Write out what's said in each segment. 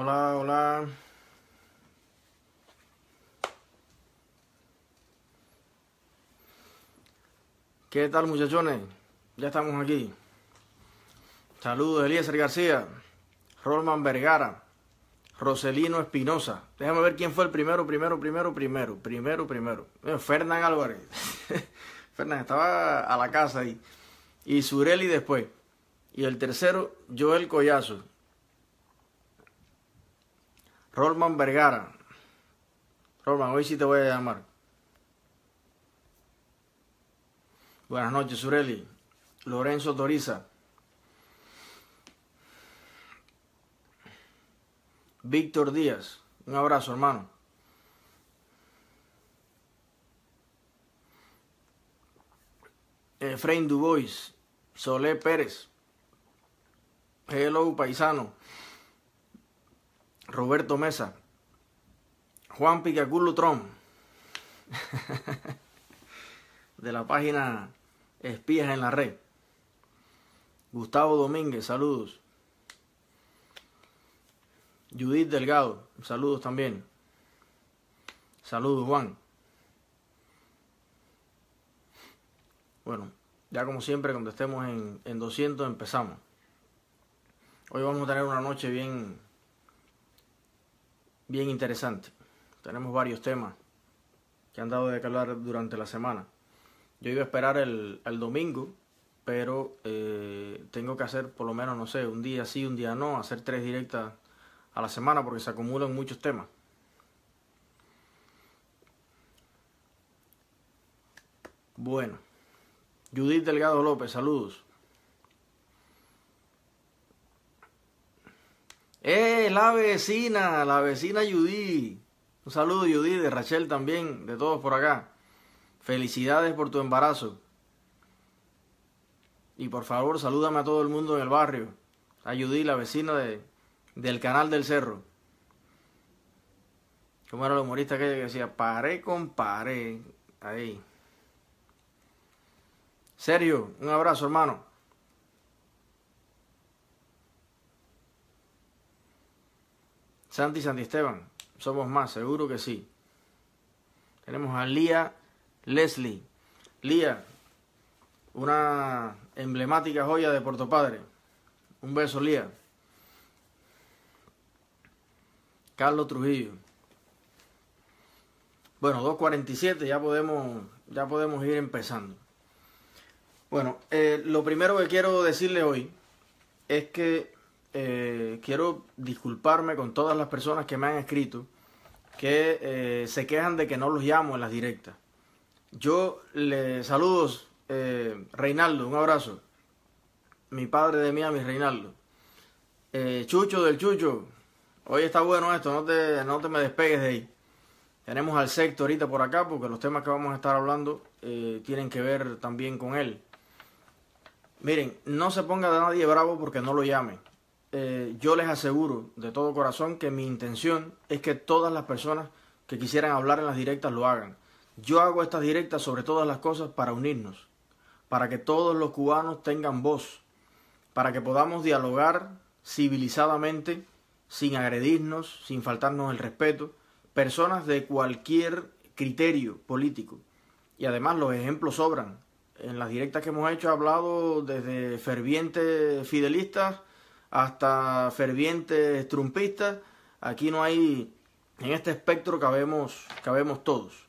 Hola, hola. ¿Qué tal muchachones? Ya estamos aquí. Saludos, Eliezer García, Rolman Vergara, Roselino Espinosa. Déjame ver quién fue el primero, primero, primero, primero, primero, primero. Eh, Fernán Álvarez. Fernán estaba a la casa ahí. Y Sureli después. Y el tercero, Joel Collazo. Rolman Vergara. Rolman, hoy sí te voy a llamar. Buenas noches, Sureli. Lorenzo Toriza. Víctor Díaz. Un abrazo, hermano. Efraín Dubois. Solé Pérez. Hello, paisano. Roberto Mesa. Juan Picaculo Tron. de la página Espías en la Red. Gustavo Domínguez, saludos. Judith Delgado, saludos también. Saludos, Juan. Bueno, ya como siempre, cuando estemos en, en 200 empezamos. Hoy vamos a tener una noche bien, bien interesante. Tenemos varios temas que han dado de hablar durante la semana. Yo iba a esperar el, el domingo, pero eh, tengo que hacer por lo menos, no sé, un día sí, un día no, hacer tres directas a la semana porque se acumulan muchos temas. Bueno, Judith Delgado López, saludos. ¡Eh, la vecina! La vecina Judith. Un saludo Judith, de Rachel también, de todos por acá. Felicidades por tu embarazo. Y por favor, salúdame a todo el mundo en el barrio. A Judith, la vecina de, del canal del cerro. ¿Cómo era el humorista que decía? Paré con paré. Ahí. Sergio, un abrazo, hermano. Santi Santi Esteban, somos más, seguro que sí. Tenemos a Lía Leslie. Lía, una emblemática joya de Puerto Padre. Un beso, Lía. Carlos Trujillo. Bueno, 2.47, ya podemos, ya podemos ir empezando. Bueno, eh, lo primero que quiero decirle hoy es que eh, quiero disculparme con todas las personas que me han escrito que eh, se quejan de que no los llamo en las directas. Yo le saludos, eh, Reinaldo, un abrazo. Mi padre de Miami, Reinaldo. Chucho del Chucho, hoy está bueno esto, no te, no te me despegues de ahí. Tenemos al sector ahorita por acá porque los temas que vamos a estar hablando tienen que ver también con él. Miren, no se ponga de nadie bravo porque no lo llame. Eh, yo les aseguro de todo corazón que mi intención es que todas las personas que quisieran hablar en las directas lo hagan. Yo hago estas directas sobre todas las cosas para unirnos, para que todos los cubanos tengan voz, para que podamos dialogar civilizadamente, sin agredirnos, sin faltarnos el respeto, personas de cualquier criterio político. Y además los ejemplos sobran. En las directas que hemos hecho he hablado desde fervientes fidelistas hasta fervientes trumpistas. Aquí no hay, en este espectro cabemos, cabemos todos.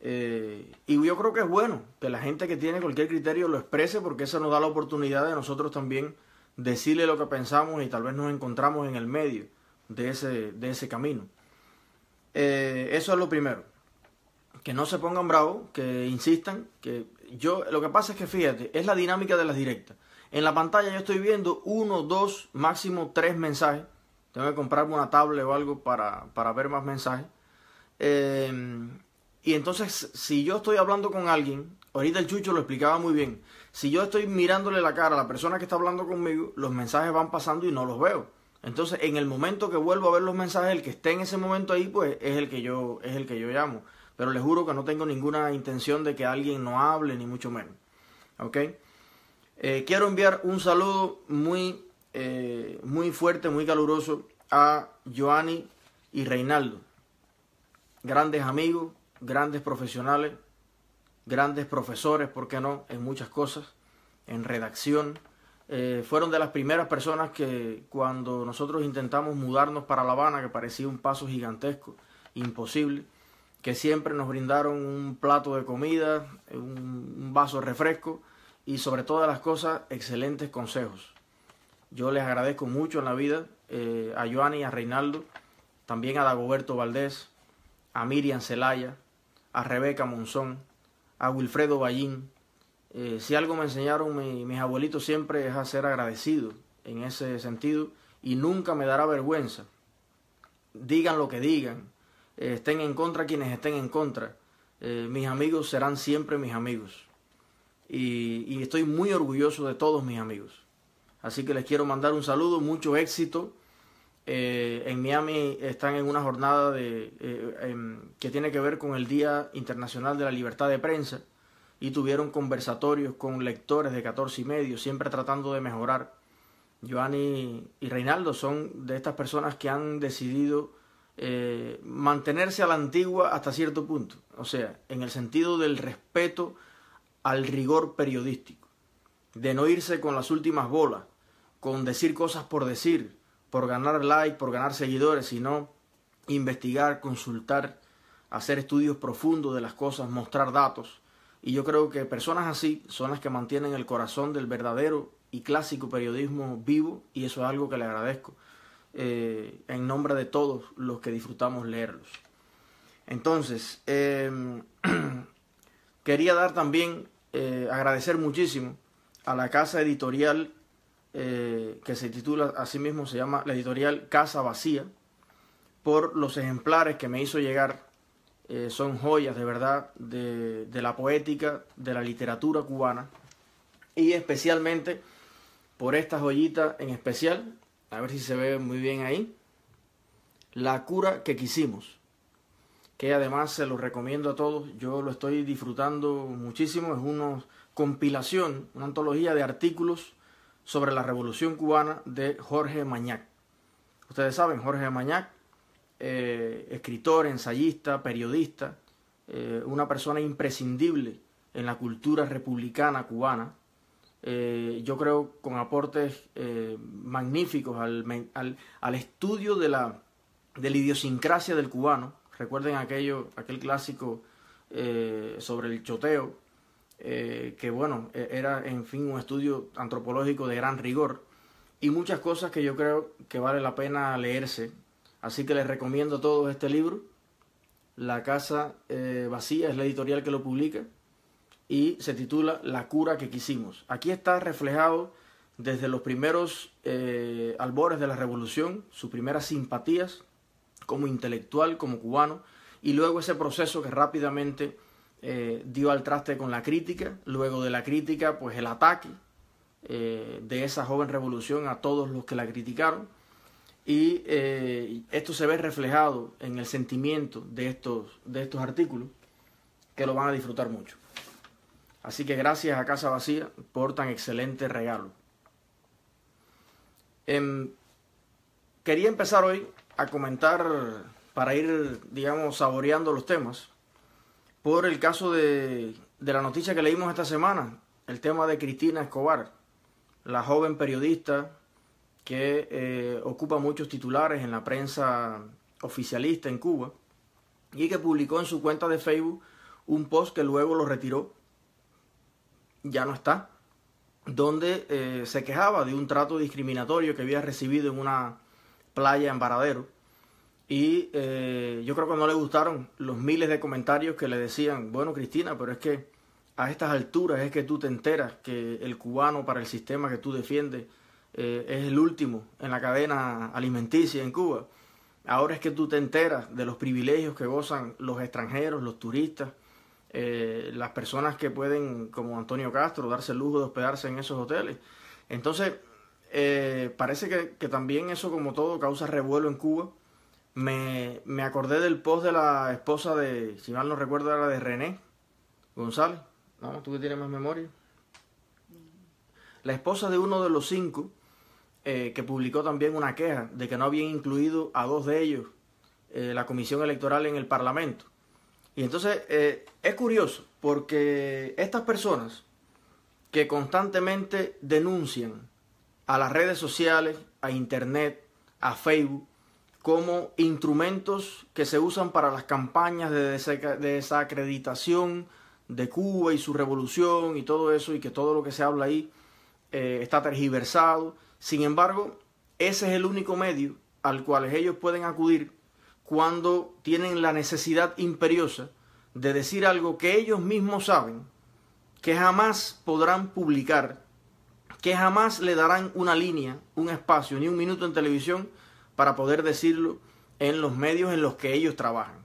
Eh, y yo creo que es bueno que la gente que tiene cualquier criterio lo exprese porque eso nos da la oportunidad de nosotros también decirle lo que pensamos y tal vez nos encontramos en el medio de ese, de ese camino. Eh, eso es lo primero. Que no se pongan bravos, que insistan, que yo, lo que pasa es que fíjate, es la dinámica de las directas. En la pantalla yo estoy viendo uno, dos, máximo tres mensajes. Tengo que comprarme una tablet o algo para, para ver más mensajes. Eh, y entonces, si yo estoy hablando con alguien, ahorita el Chucho lo explicaba muy bien, si yo estoy mirándole la cara a la persona que está hablando conmigo, los mensajes van pasando y no los veo. Entonces, en el momento que vuelvo a ver los mensajes, el que esté en ese momento ahí, pues es el que yo, es el que yo llamo. Pero les juro que no tengo ninguna intención de que alguien no hable, ni mucho menos. ¿Ok? Eh, quiero enviar un saludo muy, eh, muy fuerte, muy caluroso a Joanny y Reinaldo, grandes amigos, grandes profesionales, grandes profesores, ¿por qué no?, en muchas cosas, en redacción. Eh, fueron de las primeras personas que cuando nosotros intentamos mudarnos para La Habana, que parecía un paso gigantesco, imposible, que siempre nos brindaron un plato de comida, un, vaso de refresco y sobre todas las cosas excelentes consejos. Yo les agradezco mucho en la vida eh, a Joanny a Reinaldo, también a Dagoberto Valdés, a Miriam Celaya, a Rebeca Monzón, a Wilfredo Ballín. Eh, si algo me enseñaron mis abuelitos siempre es a ser agradecido en ese sentido y nunca me dará vergüenza. Digan lo que digan, eh, estén en contra quienes estén en contra. Eh, mis amigos serán siempre mis amigos. Y, estoy muy orgulloso de todos mis amigos. Así que les quiero mandar un saludo, mucho éxito. Eh, en Miami están en una jornada de, em, que tiene que ver con el Día Internacional de la Libertad de Prensa y tuvieron conversatorios con lectores de 14 y medio, siempre tratando de mejorar. Joanny y Reinaldo son de estas personas que han decidido eh, mantenerse a la antigua hasta cierto punto, o sea, en el sentido del respeto al rigor periodístico, de no irse con las últimas bolas, con decir cosas por decir, por ganar like, por ganar seguidores, sino investigar, consultar, hacer estudios profundos de las cosas, mostrar datos. Y yo creo que personas así son las que mantienen el corazón del verdadero y clásico periodismo vivo y eso es algo que le agradezco. Eh, en nombre de todos los que disfrutamos leerlos. Entonces, em, quería dar también, eh, agradecer muchísimo a la casa editorial eh, que se titula, así mismo se llama la editorial Casa Vacía, por los ejemplares que me hizo llegar. son joyas de verdad de, de la poética, de la literatura cubana y especialmente por esta joyita en especial a ver si se ve muy bien ahí, La cura que quisimos, que además se lo recomiendo a todos, yo lo estoy disfrutando muchísimo, es una compilación, una antología de artículos sobre la Revolución Cubana de Jorge Mañac. Ustedes saben, Jorge Mañac, eh, escritor, ensayista, periodista, eh, una persona imprescindible en la cultura republicana cubana, eh, yo creo, con aportes magníficos al, al, estudio de la, de la idiosincrasia del cubano. Recuerden aquello, aquel clásico eh, sobre el choteo, que bueno, e, era en fin un estudio antropológico de gran rigor y muchas cosas que yo creo que vale la pena leerse. Así que les recomiendo a todos este libro. La Casa Vacía es la editorial que lo publica y se titula La cura que quisimos. Aquí está reflejado desde los primeros eh, albores de la revolución, sus primeras simpatías como intelectual, como cubano, y luego ese proceso que rápidamente eh, dio al traste con la crítica, luego de la crítica, pues el ataque eh, de esa joven revolución a todos los que la criticaron, y esto se ve reflejado en el sentimiento de estos, de estos artículos, que lo van a disfrutar mucho. Así que gracias a Casa Vacía por tan excelente regalo. Em, quería empezar hoy a comentar, para ir, digamos, saboreando los temas, por el caso de, la noticia que leímos esta semana, el tema de Cristina Escobar, la joven periodista que eh, ocupa muchos titulares en la prensa oficialista en Cuba y que publicó en su cuenta de Facebook un post que luego lo retiró. Ya no está, donde eh, se quejaba de un trato discriminatorio que había recibido en una playa en Varadero. Y eh, yo creo que no le gustaron los miles de comentarios que le decían, bueno Cristina, pero es que a estas alturas es que tú te enteras que el cubano para el sistema que tú defiendes eh, es el último en la cadena alimenticia en Cuba. Ahora es que tú te enteras de los privilegios que gozan los extranjeros, los turistas, eh, las personas que pueden, como Antonio Castro, darse el lujo de hospedarse en esos hoteles. Entonces, eh, parece que, también eso, como todo, causa revuelo en Cuba. Me, me, acordé del post de la esposa de, si mal no recuerdo, era de René González. ¿No? ¿Tú que tienes más memoria? La esposa de uno de los cinco eh, que publicó también una queja de que no habían incluido a dos de ellos eh, la comisión electoral en el Parlamento. Y entonces es curioso porque estas personas que constantemente denuncian a las redes sociales, a Internet, a Facebook, como instrumentos que se usan para las campañas de desacreditación de Cuba y su revolución y todo eso, y que todo lo que se habla ahí eh, está tergiversado. Sin embargo, ese es el único medio al cual ellos pueden acudir cuando tienen la necesidad imperiosa de decir algo que ellos mismos saben que jamás podrán publicar, que jamás le darán una línea, un espacio, ni un minuto en televisión para poder decirlo en los medios en los que ellos trabajan.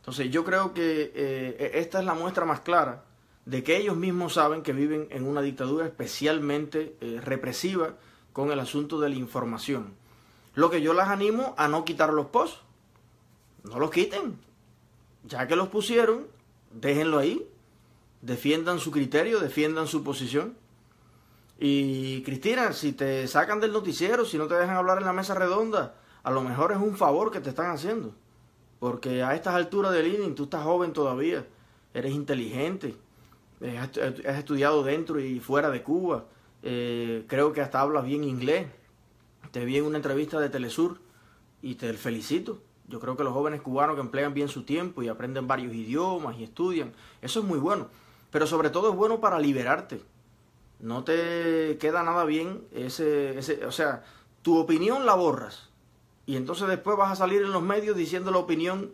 Entonces yo creo que eh, esta es la muestra más clara de que ellos mismos saben que viven en una dictadura especialmente eh, represiva con el asunto de la información. Lo que yo las animo a no quitar los posts. No los quiten. Ya que los pusieron, déjenlo ahí. Defiendan su criterio, defiendan su posición. Y Cristina, si te sacan del noticiero, si no te dejan hablar en la mesa redonda, a lo mejor es un favor que te están haciendo. Porque a estas alturas del inning, tú estás joven todavía, eres inteligente, has estudiado dentro y fuera de Cuba, eh, creo que hasta hablas bien inglés. Te vi en una entrevista de Telesur y te felicito. Yo creo que los jóvenes cubanos que emplean bien su tiempo y aprenden varios idiomas y estudian, eso es muy bueno. Pero sobre todo es bueno para liberarte. No te queda nada bien ese, ese o sea, tu opinión la borras y entonces después vas a salir en los medios diciendo la opinión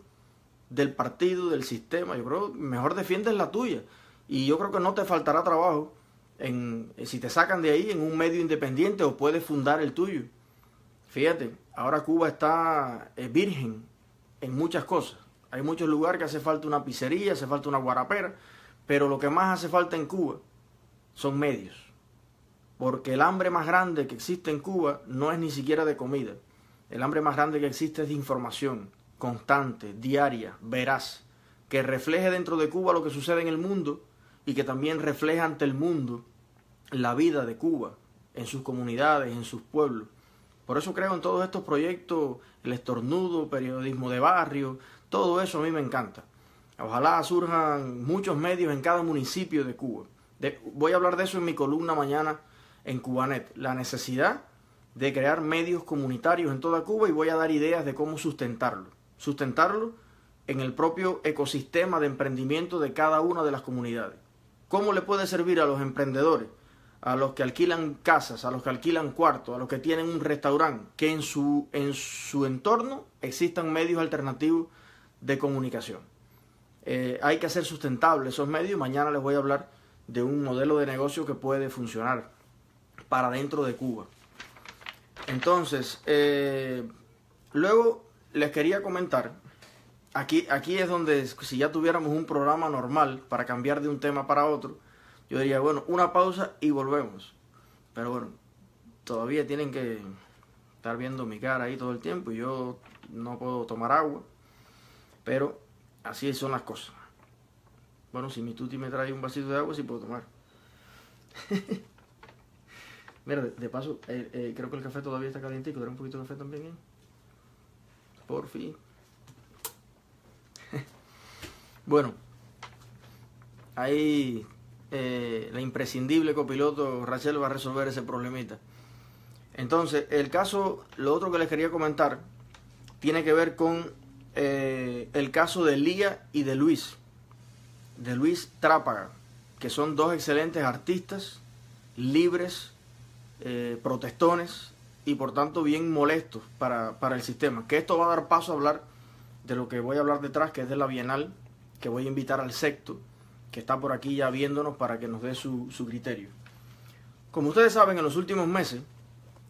del partido, del sistema. Yo creo mejor defiendes la tuya. Y yo creo que no te faltará trabajo en, si te sacan de ahí en un medio independiente o puedes fundar el tuyo. Fíjate, ahora Cuba está eh, virgen en muchas cosas. Hay muchos lugares que hace falta una pizzería, hace falta una guarapera, pero lo que más hace falta en Cuba son medios. Porque el hambre más grande que existe en Cuba no es ni siquiera de comida. El hambre más grande que existe es de información constante, diaria, veraz, que refleje dentro de Cuba lo que sucede en el mundo y que también refleje ante el mundo la vida de Cuba, en sus comunidades, en sus pueblos. Por eso creo en todos estos proyectos, el estornudo, periodismo de barrio, todo eso a mí me encanta. Ojalá surjan muchos medios en cada municipio de Cuba. Voy a hablar de eso en mi columna mañana en Cubanet. La necesidad de crear medios comunitarios en toda Cuba y voy a dar ideas de cómo sustentarlo. Sustentarlo en el propio ecosistema de emprendimiento de cada una de las comunidades. ¿Cómo le puede servir a los emprendedores, a los que alquilan casas, a los que alquilan cuartos, a los que tienen un restaurante, que en su, en su entorno existan medios alternativos de comunicación? Eh, hay que hacer sustentables esos medios. Mañana les voy a hablar de un modelo de negocio que puede funcionar para dentro de Cuba. Entonces, eh, luego les quería comentar, aquí, aquí es donde si ya tuviéramos un programa normal para cambiar de un tema para otro, yo diría, bueno, una pausa y volvemos. Pero bueno, todavía tienen que estar viendo mi cara ahí todo el tiempo y yo no puedo tomar agua. Pero así son las cosas. Bueno, si mi tuti me trae un vasito de agua, sí puedo tomar. Mira, de, paso, eh, eh, creo que el café todavía está caliente daré un poquito de café también. ¿eh? Por fin. bueno, ahí la imprescindible copiloto Rachel va a resolver ese problemita. Entonces, el caso, lo otro que les quería comentar, tiene que ver con el caso de Lía y de Luis, de Luis Trápaga, que son dos excelentes artistas, libres, eh, protestones y por tanto bien molestos para, el sistema. Que esto va a dar paso a hablar de lo que voy a hablar detrás, que es de la Bienal, que voy a invitar al secto, que está por aquí ya viéndonos para que nos dé su, su criterio. Como ustedes saben, en los últimos meses,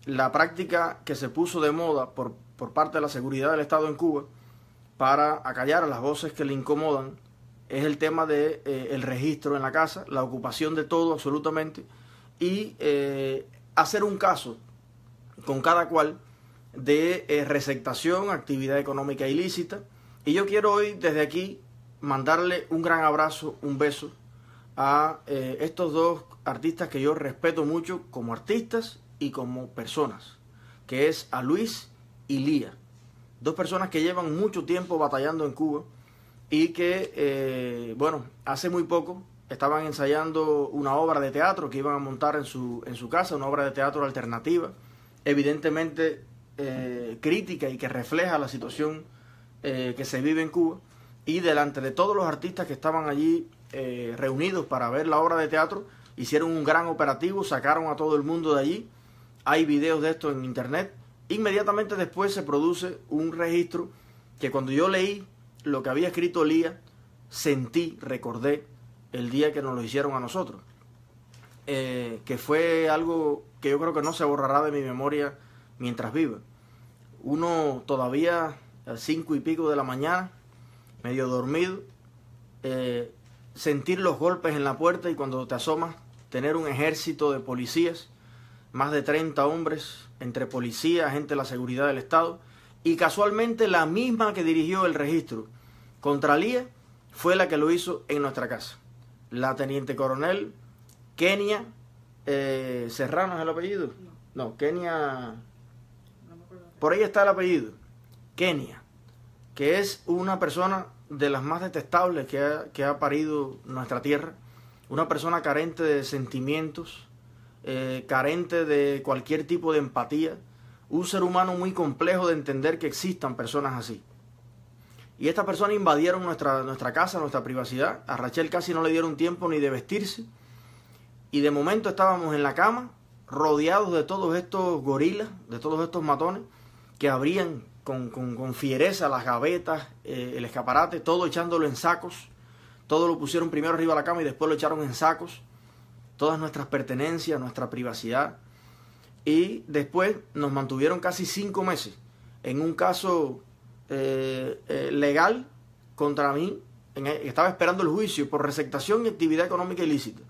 la práctica que se puso de moda por, por parte de la seguridad del Estado en Cuba para acallar a las voces que le incomodan es el tema de eh, el registro en la casa, la ocupación de todo absolutamente y eh, hacer un caso con cada cual de eh, receptación, actividad económica ilícita. Y yo quiero hoy desde aquí mandarle un gran abrazo, un beso a eh, estos dos artistas que yo respeto mucho como artistas y como personas. que es a Luis y Lía. Dos personas que llevan mucho tiempo batallando en Cuba y que, eh, bueno, hace muy poco estaban ensayando una obra de teatro que iban a montar en su, en su casa, una obra de teatro alternativa, evidentemente eh, crítica y que refleja la situación eh, que se vive en Cuba. Y delante de todos los artistas que estaban allí reunidos para ver la obra de teatro, hicieron un gran operativo, sacaron a todo el mundo de allí. Hay videos de esto en internet. Inmediatamente después se produce un registro que cuando yo leí lo que había escrito Lía, sentí, recordé el día que nos lo hicieron a nosotros. Eh, que fue algo que yo creo que no se borrará de mi memoria mientras viva. Uno todavía a cinco y pico de la mañana, medio dormido, eh, sentir los golpes en la puerta y cuando te asomas tener un ejército de policías, más de 30 hombres, entre policías, gente de la seguridad del Estado, y casualmente la misma que dirigió el registro contra Lía fue la que lo hizo en nuestra casa. La teniente coronel Kenia eh, Serrano es el apellido. No, Kenia. Por ahí está el apellido. Kenia, que es una persona de las más detestables que ha, que ha parido nuestra tierra una persona carente de sentimientos, eh, carente de cualquier tipo de empatía, un ser humano muy complejo de entender que existan personas así. Y estas personas invadieron nuestra, nuestra casa, nuestra privacidad. A Rachel casi no le dieron tiempo ni de vestirse. Y de momento estábamos en la cama, rodeados de todos estos gorilas, de todos estos matones, que abrían con, con, fiereza las gavetas, eh, el escaparate, todo echándolo en sacos todo lo pusieron primero arriba de la cama y después lo echaron en sacos. Todas nuestras pertenencias, nuestra privacidad. Y después nos mantuvieron casi cinco meses en un caso eh, eh, legal contra mí. E, estaba esperando el juicio por receptación y actividad económica ilícita.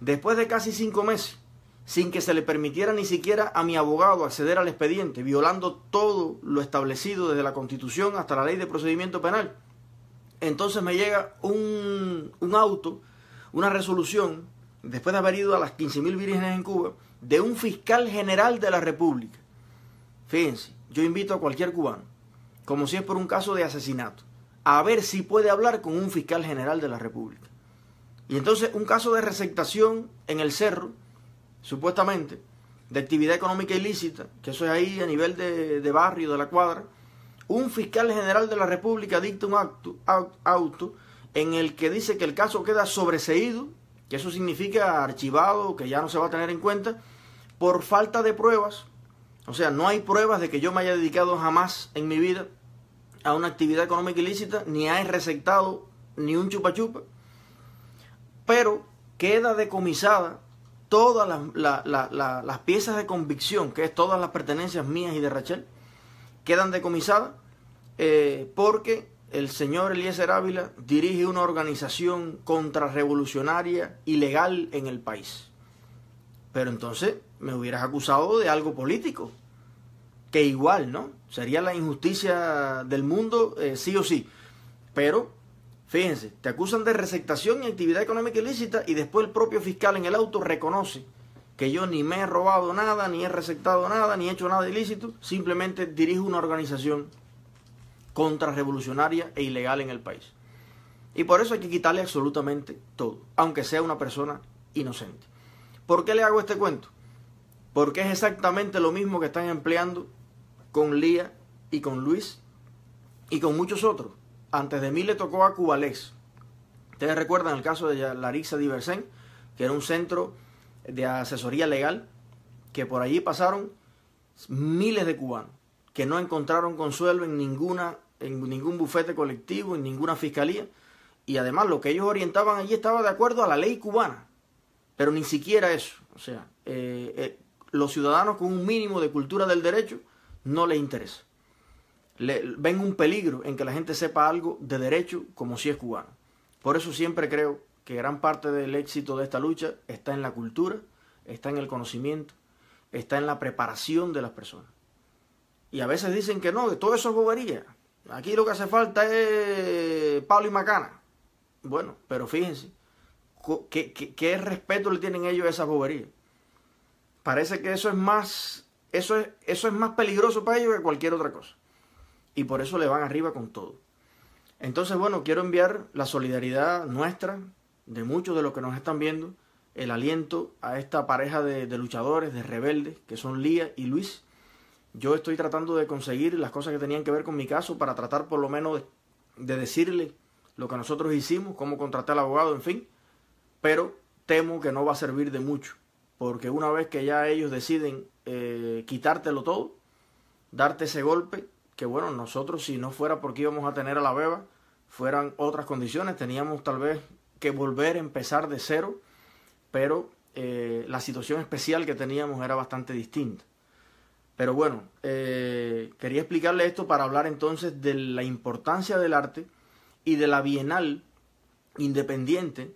Después de casi cinco meses, sin que se le permitiera ni siquiera a mi abogado acceder al expediente, violando todo lo establecido desde la Constitución hasta la ley de procedimiento penal, entonces me llega un, auto, una resolución, después de haber ido a las 15.000 vírgenes en Cuba, de un fiscal general de la República. Fíjense, yo invito a cualquier cubano, como si es por un caso de asesinato, a ver si puede hablar con un fiscal general de la República. Y entonces un caso de receptación en el cerro, supuestamente, de actividad económica ilícita, que eso es ahí a nivel de, de barrio, de la cuadra, un fiscal general de la República dicta un acto, auto en el que dice que el caso queda sobreseído, que eso significa archivado, que ya no se va a tener en cuenta, por falta de pruebas. O sea, no hay pruebas de que yo me haya dedicado jamás en mi vida a una actividad económica ilícita, ni he receptado ni un chupa chupa, pero queda decomisada todas las, piezas de convicción, que es todas las pertenencias mías y de Rachel, quedan decomisadas eh, porque el señor Eliezer Ávila dirige una organización contrarrevolucionaria ilegal en el país. Pero entonces me hubieras acusado de algo político, que igual, ¿no? Sería la injusticia del mundo, eh, sí o sí. Pero, fíjense, te acusan de receptación y actividad económica ilícita y después el propio fiscal en el auto reconoce que yo ni me he robado nada, ni he receptado nada, ni he hecho nada ilícito, simplemente dirijo una organización contrarrevolucionaria e ilegal en el país. Y por eso hay que quitarle absolutamente todo, aunque sea una persona inocente. ¿Por qué le hago este cuento? Porque es exactamente lo mismo que están empleando con Lía y con Luis y con muchos otros. Antes de mí le tocó a Cubalex. Ustedes recuerdan el caso de Larissa Diversen, que era un centro de asesoría legal, que por allí pasaron miles de cubanos que no encontraron consuelo en ninguna en ningún bufete colectivo, en ninguna fiscalía, y además lo que ellos orientaban allí estaba de acuerdo a la ley cubana, pero ni siquiera eso, o sea, eh, eh, los ciudadanos con un mínimo de cultura del derecho no les interesa. Le, ven un peligro en que la gente sepa algo de derecho como si es cubano. Por eso siempre creo que gran parte del éxito de esta lucha está en la cultura, está en el conocimiento, está en la preparación de las personas. Y a veces dicen que no, que todo eso es bobería. Aquí lo que hace falta es Pablo y Macana. Bueno, pero fíjense, ¿qué, qué, respeto le tienen ellos a esa bobería? Parece que eso es más Eso es, eso es más peligroso para ellos que cualquier otra cosa. Y por eso le van arriba con todo. Entonces, bueno, quiero enviar la solidaridad nuestra, de muchos de los que nos están viendo, el aliento a esta pareja de, luchadores, de rebeldes, que son Lía y Luis. Yo estoy tratando de conseguir las cosas que tenían que ver con mi caso para tratar por lo menos de, decirle lo que nosotros hicimos, cómo contraté al abogado, en fin. Pero temo que no va a servir de mucho, porque una vez que ya ellos deciden eh, quitártelo todo, darte ese golpe, que bueno, nosotros si no fuera porque íbamos a tener a la beba, fueran otras condiciones, teníamos tal vez que volver a empezar de cero pero eh, la situación especial que teníamos era bastante distinta. Pero bueno, eh, quería explicarle esto para hablar entonces de la importancia del arte y de la Bienal Independiente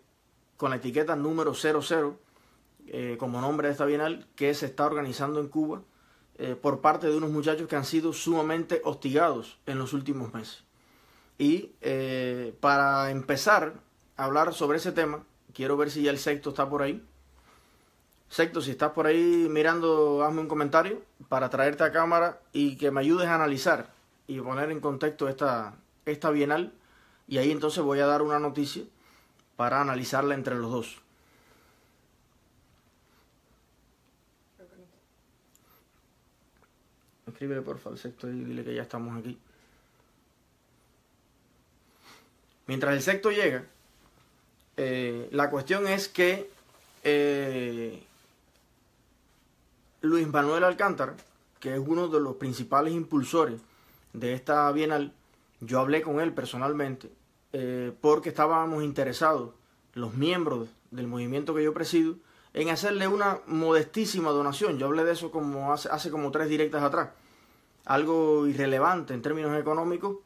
con la etiqueta número 00 eh, como nombre de esta Bienal que se está organizando en Cuba por parte de unos muchachos que han sido sumamente hostigados en los últimos meses. Y para empezar a hablar sobre ese tema, Quiero ver si ya el sexto está por ahí. Sexto, si estás por ahí mirando, hazme un comentario para traerte a cámara y que me ayudes a analizar y poner en contexto esta, esta bienal. Y ahí entonces voy a dar una noticia para analizarla entre los dos. Escríbele porfa al sexto y dile que ya estamos aquí. Mientras el sexto llega, eh, la cuestión es que eh, Luis Manuel Alcántara, que es uno de los principales impulsores de esta bienal, yo hablé con él personalmente eh, porque estábamos interesados, los miembros del movimiento que yo presido, en hacerle una modestísima donación. Yo hablé de eso como hace, hace como tres directas atrás. Algo irrelevante en términos económicos,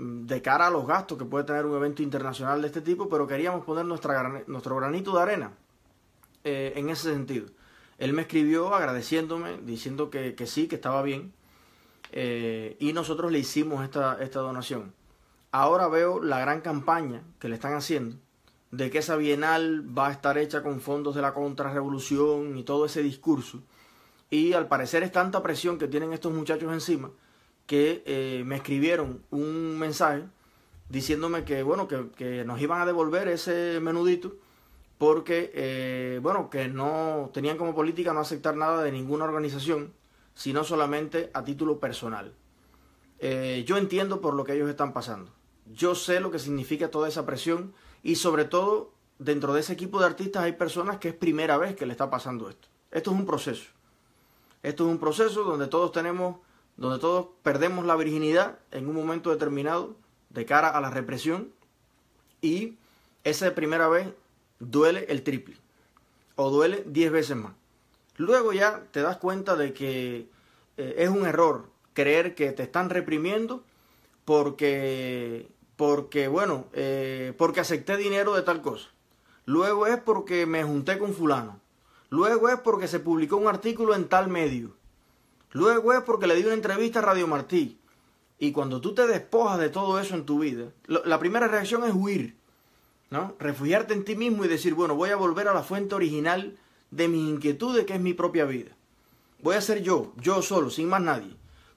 de cara a los gastos que puede tener un evento internacional de este tipo, pero queríamos poner nuestra, nuestro granito de arena eh, en ese sentido. Él me escribió agradeciéndome, diciendo que, sí, que estaba bien, eh, y nosotros le hicimos esta, esta donación. Ahora veo la gran campaña que le están haciendo de que esa bienal va a estar hecha con fondos de la contrarrevolución y todo ese discurso. Y al parecer es tanta presión que tienen estos muchachos encima que eh, me escribieron un mensaje diciéndome que, bueno, que, nos iban a devolver ese menudito porque, eh, bueno, que no tenían como política no aceptar nada de ninguna organización, sino solamente a título personal. Eh, yo entiendo por lo que ellos están pasando. Yo sé lo que significa toda esa presión y sobre todo dentro de ese equipo de artistas hay personas que es primera vez que le está pasando esto. Esto es un proceso. Esto es un proceso donde todos tenemos donde todos perdemos la virginidad en un momento determinado de cara a la represión y esa primera vez duele el triple o duele 10 veces más. Luego ya te das cuenta de que eh, es un error creer que te están reprimiendo porque, porque bueno, eh, porque acepté dinero de tal cosa. Luego es porque me junté con fulano. Luego es porque se publicó un artículo en tal medio. Luego es porque le di una entrevista a Radio Martí. Y cuando tú te despojas de todo eso en tu vida, la primera reacción es huir, ¿no? Refugiarte en ti mismo y decir, bueno, voy a volver a la fuente original de mis inquietudes, que es mi propia vida. Voy a ser yo, yo solo, sin más nadie.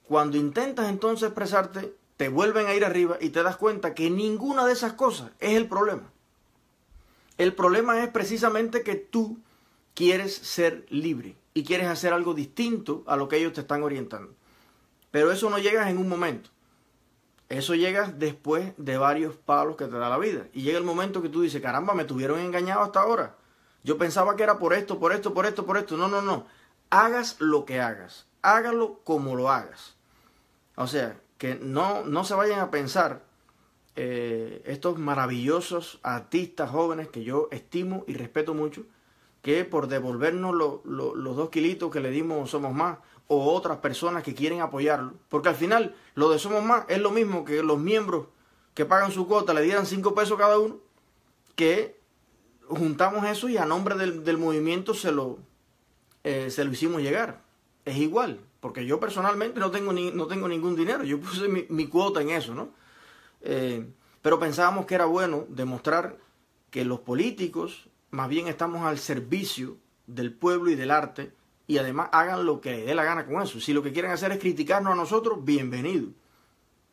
Cuando intentas entonces expresarte, te vuelven a ir arriba y te das cuenta que ninguna de esas cosas es el problema. El problema es precisamente que tú quieres ser libre y quieres hacer algo distinto a lo que ellos te están orientando. Pero eso no llegas en un momento. Eso llega después de varios palos que te da la vida. Y llega el momento que tú dices, caramba, me tuvieron engañado hasta ahora. Yo pensaba que era por esto, por esto, por esto, por esto. No, no, no. Hagas lo que hagas. Hágalo como lo hagas. O sea, que no, no se vayan a pensar eh, estos maravillosos artistas jóvenes que yo estimo y respeto mucho, que por devolvernos los dos kilitos que le dimos Somos Más o otras personas que quieren apoyarlo. Porque al final lo de Somos Más es lo mismo que los miembros que pagan su cuota le dieran cinco pesos cada uno, que juntamos eso y a nombre del, movimiento se lo, eh, se lo hicimos llegar. Es igual, porque yo personalmente no tengo, ni, no tengo ningún dinero, yo puse mi, cuota en eso, ¿no? Eh, pero pensábamos que era bueno demostrar que los políticos más bien estamos al servicio del pueblo y del arte y además hagan lo que les dé la gana con eso. Si lo que quieren hacer es criticarnos a nosotros, bienvenido.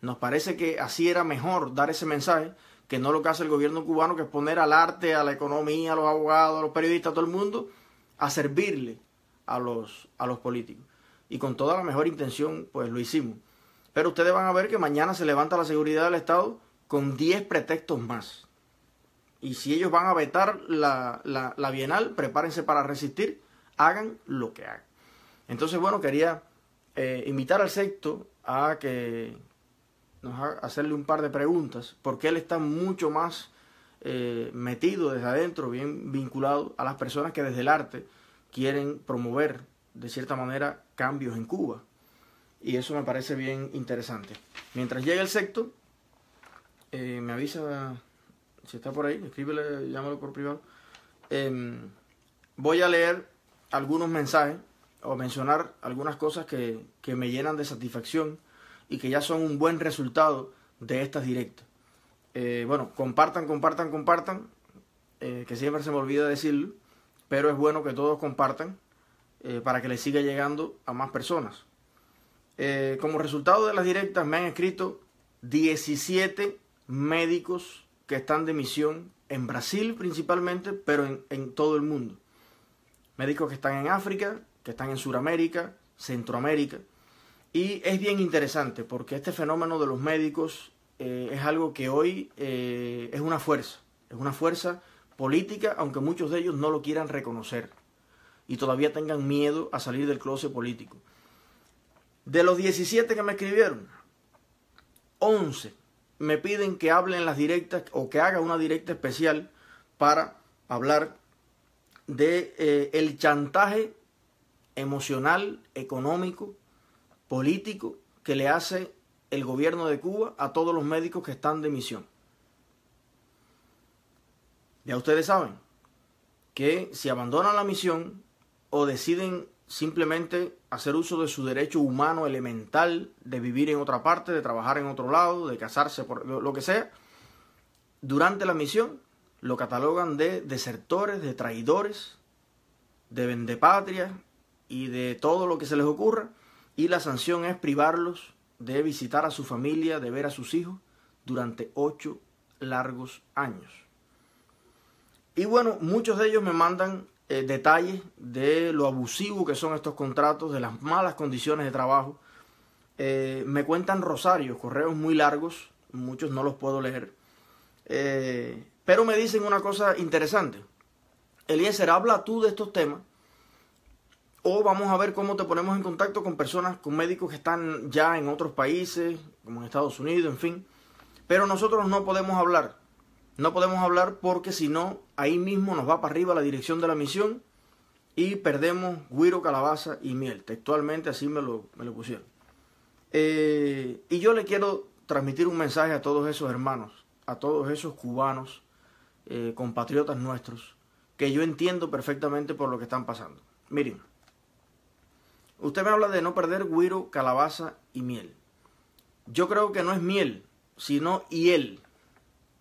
Nos parece que así era mejor dar ese mensaje que no lo que hace el gobierno cubano, que es poner al arte, a la economía, a los abogados, a los periodistas, a todo el mundo, a servirle a los, a los políticos. Y con toda la mejor intención, pues lo hicimos. Pero ustedes van a ver que mañana se levanta la seguridad del Estado con 10 pretextos más. Y si ellos van a vetar la, la, Bienal, prepárense para resistir, hagan lo que hagan. Entonces, bueno, quería eh, invitar al sexto a que nos haga, hacerle un par de preguntas, porque él está mucho más eh, metido desde adentro, bien vinculado a las personas que desde el arte quieren promover, de cierta manera, cambios en Cuba. Y eso me parece bien interesante. Mientras llegue el sexto, eh, me avisa si está por ahí, escríbele, llámalo por privado. Em, voy a leer algunos mensajes o mencionar algunas cosas que, que, me llenan de satisfacción y que ya son un buen resultado de estas directas. Eh, bueno, compartan, compartan, compartan, eh, que siempre se me olvida decirlo, pero es bueno que todos compartan para que le siga llegando a más personas. como resultado de las directas me han escrito 17 médicos que están de misión en Brasil principalmente, pero en, todo el mundo. Médicos que están en África, que están en Sudamérica, Centroamérica. Y es bien interesante porque este fenómeno de los médicos eh, es algo que hoy eh, es una fuerza, es una fuerza política, aunque muchos de ellos no lo quieran reconocer y todavía tengan miedo a salir del closet político. De los 17 que me escribieron, 11 me piden que hable en las directas o que haga una directa especial para hablar de eh, el chantaje emocional, económico, político que le hace el gobierno de Cuba a todos los médicos que están de misión. Ya ustedes saben que si abandonan la misión o deciden simplemente hacer uso de su derecho humano elemental de vivir en otra parte, de trabajar en otro lado, de casarse, por lo que sea, durante la misión lo catalogan de desertores, de traidores, de vendepatrias y de todo lo que se les ocurra, y la sanción es privarlos de visitar a su familia, de ver a sus hijos durante ocho largos años. Y bueno, muchos de ellos me mandan eh, detalles de lo abusivo que son estos contratos, de las malas condiciones de trabajo. Eh, me cuentan rosarios, correos muy largos, muchos no los puedo leer. Eh, pero me dicen una cosa interesante. Eliezer, habla tú de estos temas o vamos a ver cómo te ponemos en contacto con personas, con médicos que están ya en otros países, como en Estados Unidos, en fin. Pero nosotros no podemos hablar no podemos hablar porque si no, ahí mismo nos va para arriba la dirección de la misión y perdemos guiro, calabaza y miel. Textualmente así me lo, me lo pusieron. Eh, y yo le quiero transmitir un mensaje a todos esos hermanos, a todos esos cubanos, eh, compatriotas nuestros, que yo entiendo perfectamente por lo que están pasando. Miren, usted me habla de no perder guiro, calabaza y miel. Yo creo que no es miel, sino hiel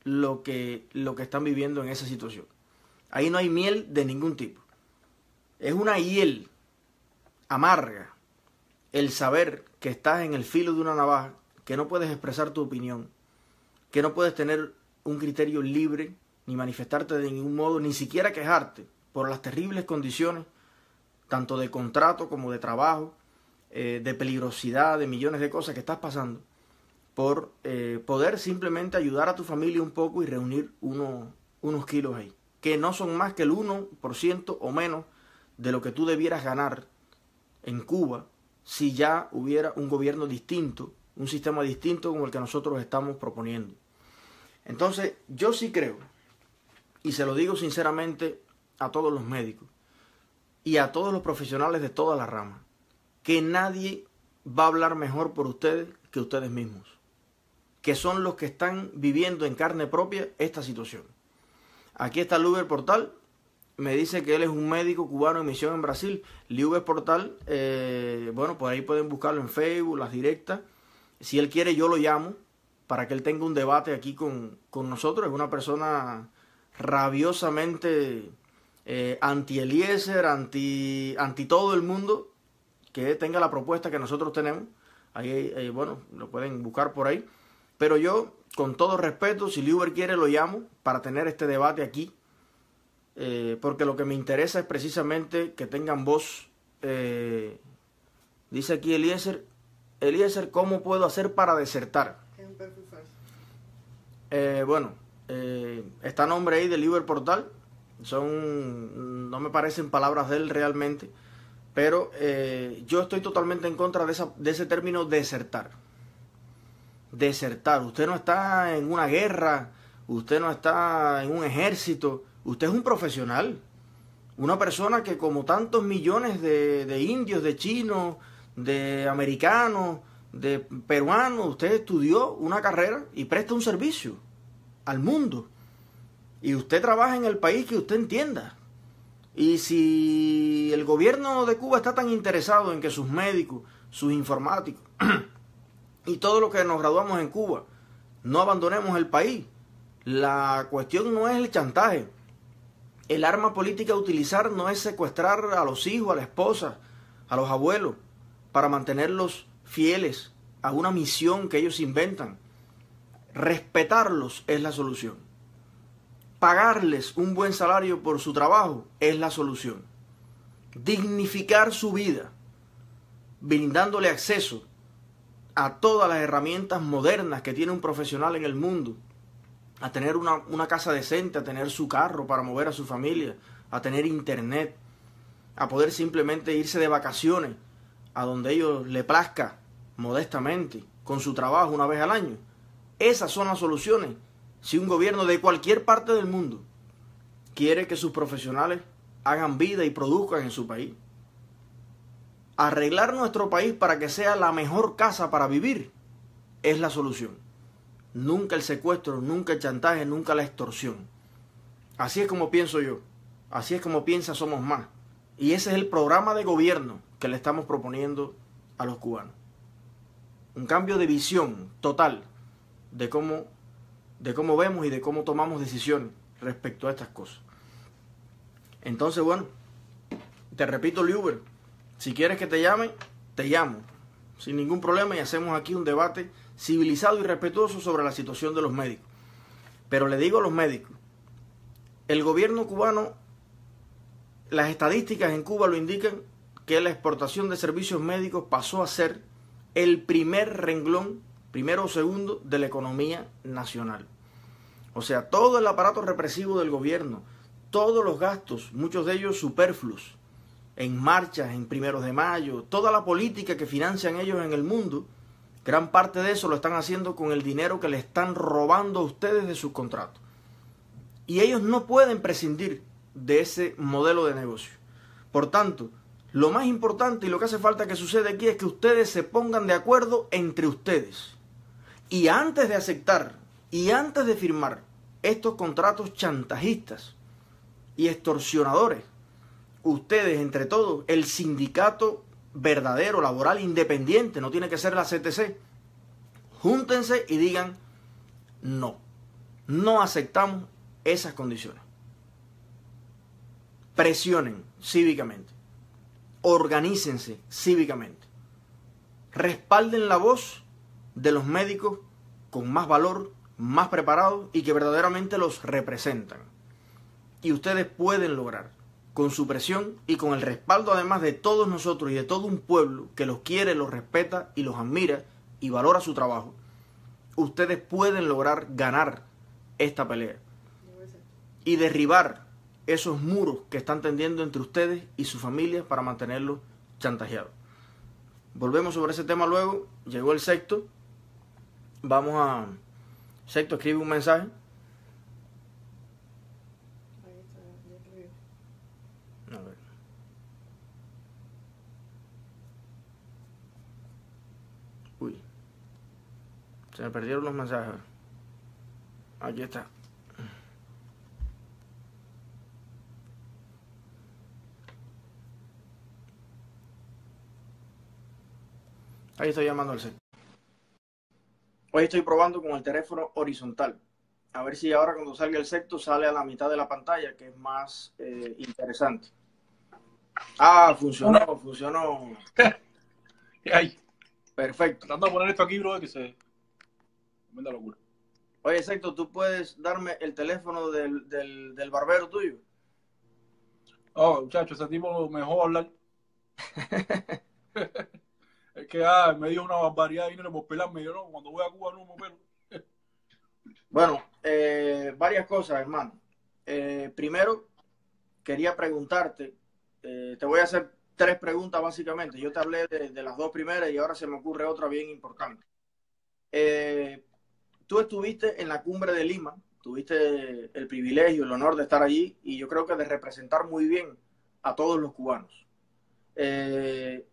lo que, lo que están viviendo en esa situación. Ahí no hay miel de ningún tipo. Es una hiel amarga el saber que estás en el filo de una navaja, que no puedes expresar tu opinión, que no puedes tener un criterio libre, ni manifestarte de ningún modo, ni siquiera quejarte por las terribles condiciones, tanto de contrato como de trabajo, eh, de peligrosidad, de millones de cosas que estás pasando por eh, poder simplemente ayudar a tu familia un poco y reunir unos kilos ahí, que no son más que el 1% o menos de lo que tú debieras ganar en Cuba si ya hubiera un gobierno distinto, un sistema distinto como el que nosotros estamos proponiendo. Entonces, yo sí creo, y se lo digo sinceramente a todos los médicos y a todos los profesionales de toda la rama, que nadie va a hablar mejor por ustedes que ustedes mismos que son los que están viviendo en carne propia esta situación. Aquí está Luber Portal, me dice que él es un médico cubano en misión en Brasil. Luber Portal, eh, bueno, pues ahí pueden buscarlo en Facebook, las directas. Si él quiere, yo lo llamo para que él tenga un debate aquí con, nosotros. Es una persona rabiosamente eh, anti Eliezer, anti, anti todo el mundo que tenga la propuesta que nosotros tenemos. Ahí, bueno, lo pueden buscar por ahí. Pero yo, con todo respeto, si Liuber quiere, lo llamo para tener este debate aquí. Eh, porque lo que me interesa es precisamente que tengan voz. Eh, dice aquí Eliezer, Eliezer, ¿cómo puedo hacer para desertar? Eh, bueno, está nombre ahí de Liuber Portal. Son, no me parecen palabras de él realmente pero eh, yo estoy totalmente en contra de, de ese término desertar. Desertar. Usted no está en una guerra, usted no está en un ejército, usted es un profesional. Una persona que como tantos millones de, de indios, de chinos, de americanos, de peruanos, usted estudió una carrera y presta un servicio al mundo. Y usted trabaja en el país que usted entienda. Y si el gobierno de Cuba está tan interesado en que sus médicos, sus informáticos y todo lo que nos graduamos en Cuba no abandonemos el país, la cuestión no es el chantaje. El arma política a utilizar no es secuestrar a los hijos, a la esposa, a los abuelos, para mantenerlos fieles a una misión que ellos inventan. Respetarlos es la solución pagarles un buen salario por su trabajo es la solución. Dignificar su vida, brindándole acceso a todas las herramientas modernas que tiene un profesional en el mundo, a tener una, una, casa decente, a tener su carro para mover a su familia, a tener internet, a poder simplemente irse de vacaciones a donde ellos le plazca modestamente con su trabajo una vez al año. Esas son las soluciones si un gobierno de cualquier parte del mundo quiere que sus profesionales hagan vida y produzcan en su país. Arreglar nuestro país para que sea la mejor casa para vivir es la solución. Nunca el secuestro, nunca el chantaje, nunca la extorsión. Así es como pienso yo. Así es como piensa Somos Más. Y ese es el programa de gobierno que le estamos proponiendo a los cubanos. Un cambio de visión total de cómo de cómo vemos y de cómo tomamos decisiones respecto a estas cosas. Entonces, bueno, te repito, Liuber, si quieres que te llame, te llamo, sin ningún problema, y hacemos aquí un debate civilizado y respetuoso sobre la situación de los médicos. Pero le digo a los médicos, el gobierno cubano, las estadísticas en Cuba lo indican que la exportación de servicios médicos pasó a ser el primer renglón primero o segundo, de la economía nacional. O sea, todo el aparato represivo del gobierno, todos los gastos, muchos de ellos superfluos, en marchas, en primeros de mayo, toda la política que financian ellos en el mundo, gran parte de eso lo están haciendo con el dinero que le están robando a ustedes de sus contratos. Y ellos no pueden prescindir de ese modelo de negocio. Por tanto, lo más importante y lo que hace falta que suceda aquí es que ustedes se pongan de acuerdo entre ustedes. Y antes de aceptar y antes de firmar estos contratos chantajistas y extorsionadores, ustedes entre todos, el sindicato verdadero, laboral, independiente, no tiene que ser la CTC, júntense y digan, no, no aceptamos esas condiciones. Presionen cívicamente, organícense cívicamente, respalden la voz de los médicos con más valor, más preparados y que verdaderamente los representan. Y ustedes pueden lograr, con su presión y con el respaldo además de todos nosotros y de todo un pueblo que los quiere, los respeta y los admira y valora su trabajo, ustedes pueden lograr ganar esta pelea y derribar esos muros que están tendiendo entre ustedes y sus familias para mantenerlos chantajeados. Volvemos sobre ese tema luego. Llegó el sexto vamos a... Sexto, escribe un mensaje. A ver. Uy. Se me perdieron los mensajes. Aquí está. Ahí estoy llamando al sexto. Hoy estoy probando con el teléfono horizontal. A ver si ahora cuando salga el sexto sale a la mitad de la pantalla, que es más eh, interesante. Ah, funcionó, funcionó. ¿Qué hay? Perfecto. Tratando de poner esto aquí, bro, que se... Tremenda locura. Oye, Sexto, ¿tú puedes darme el teléfono del, del, del barbero tuyo? Oh, muchacho, ese tipo me dejó hablar. es que ah, me dio una barbaridad y no por pelarme. Yo no, cuando voy a Cuba no me pelo. Bueno, eh, varias cosas, hermano. Eh, primero, quería preguntarte, eh, te voy a hacer tres preguntas básicamente. Yo te hablé de, de, las dos primeras y ahora se me ocurre otra bien importante. Eh, tú estuviste en la cumbre de Lima, tuviste el privilegio, el honor de estar allí y yo creo que de representar muy bien a todos los cubanos. Eh,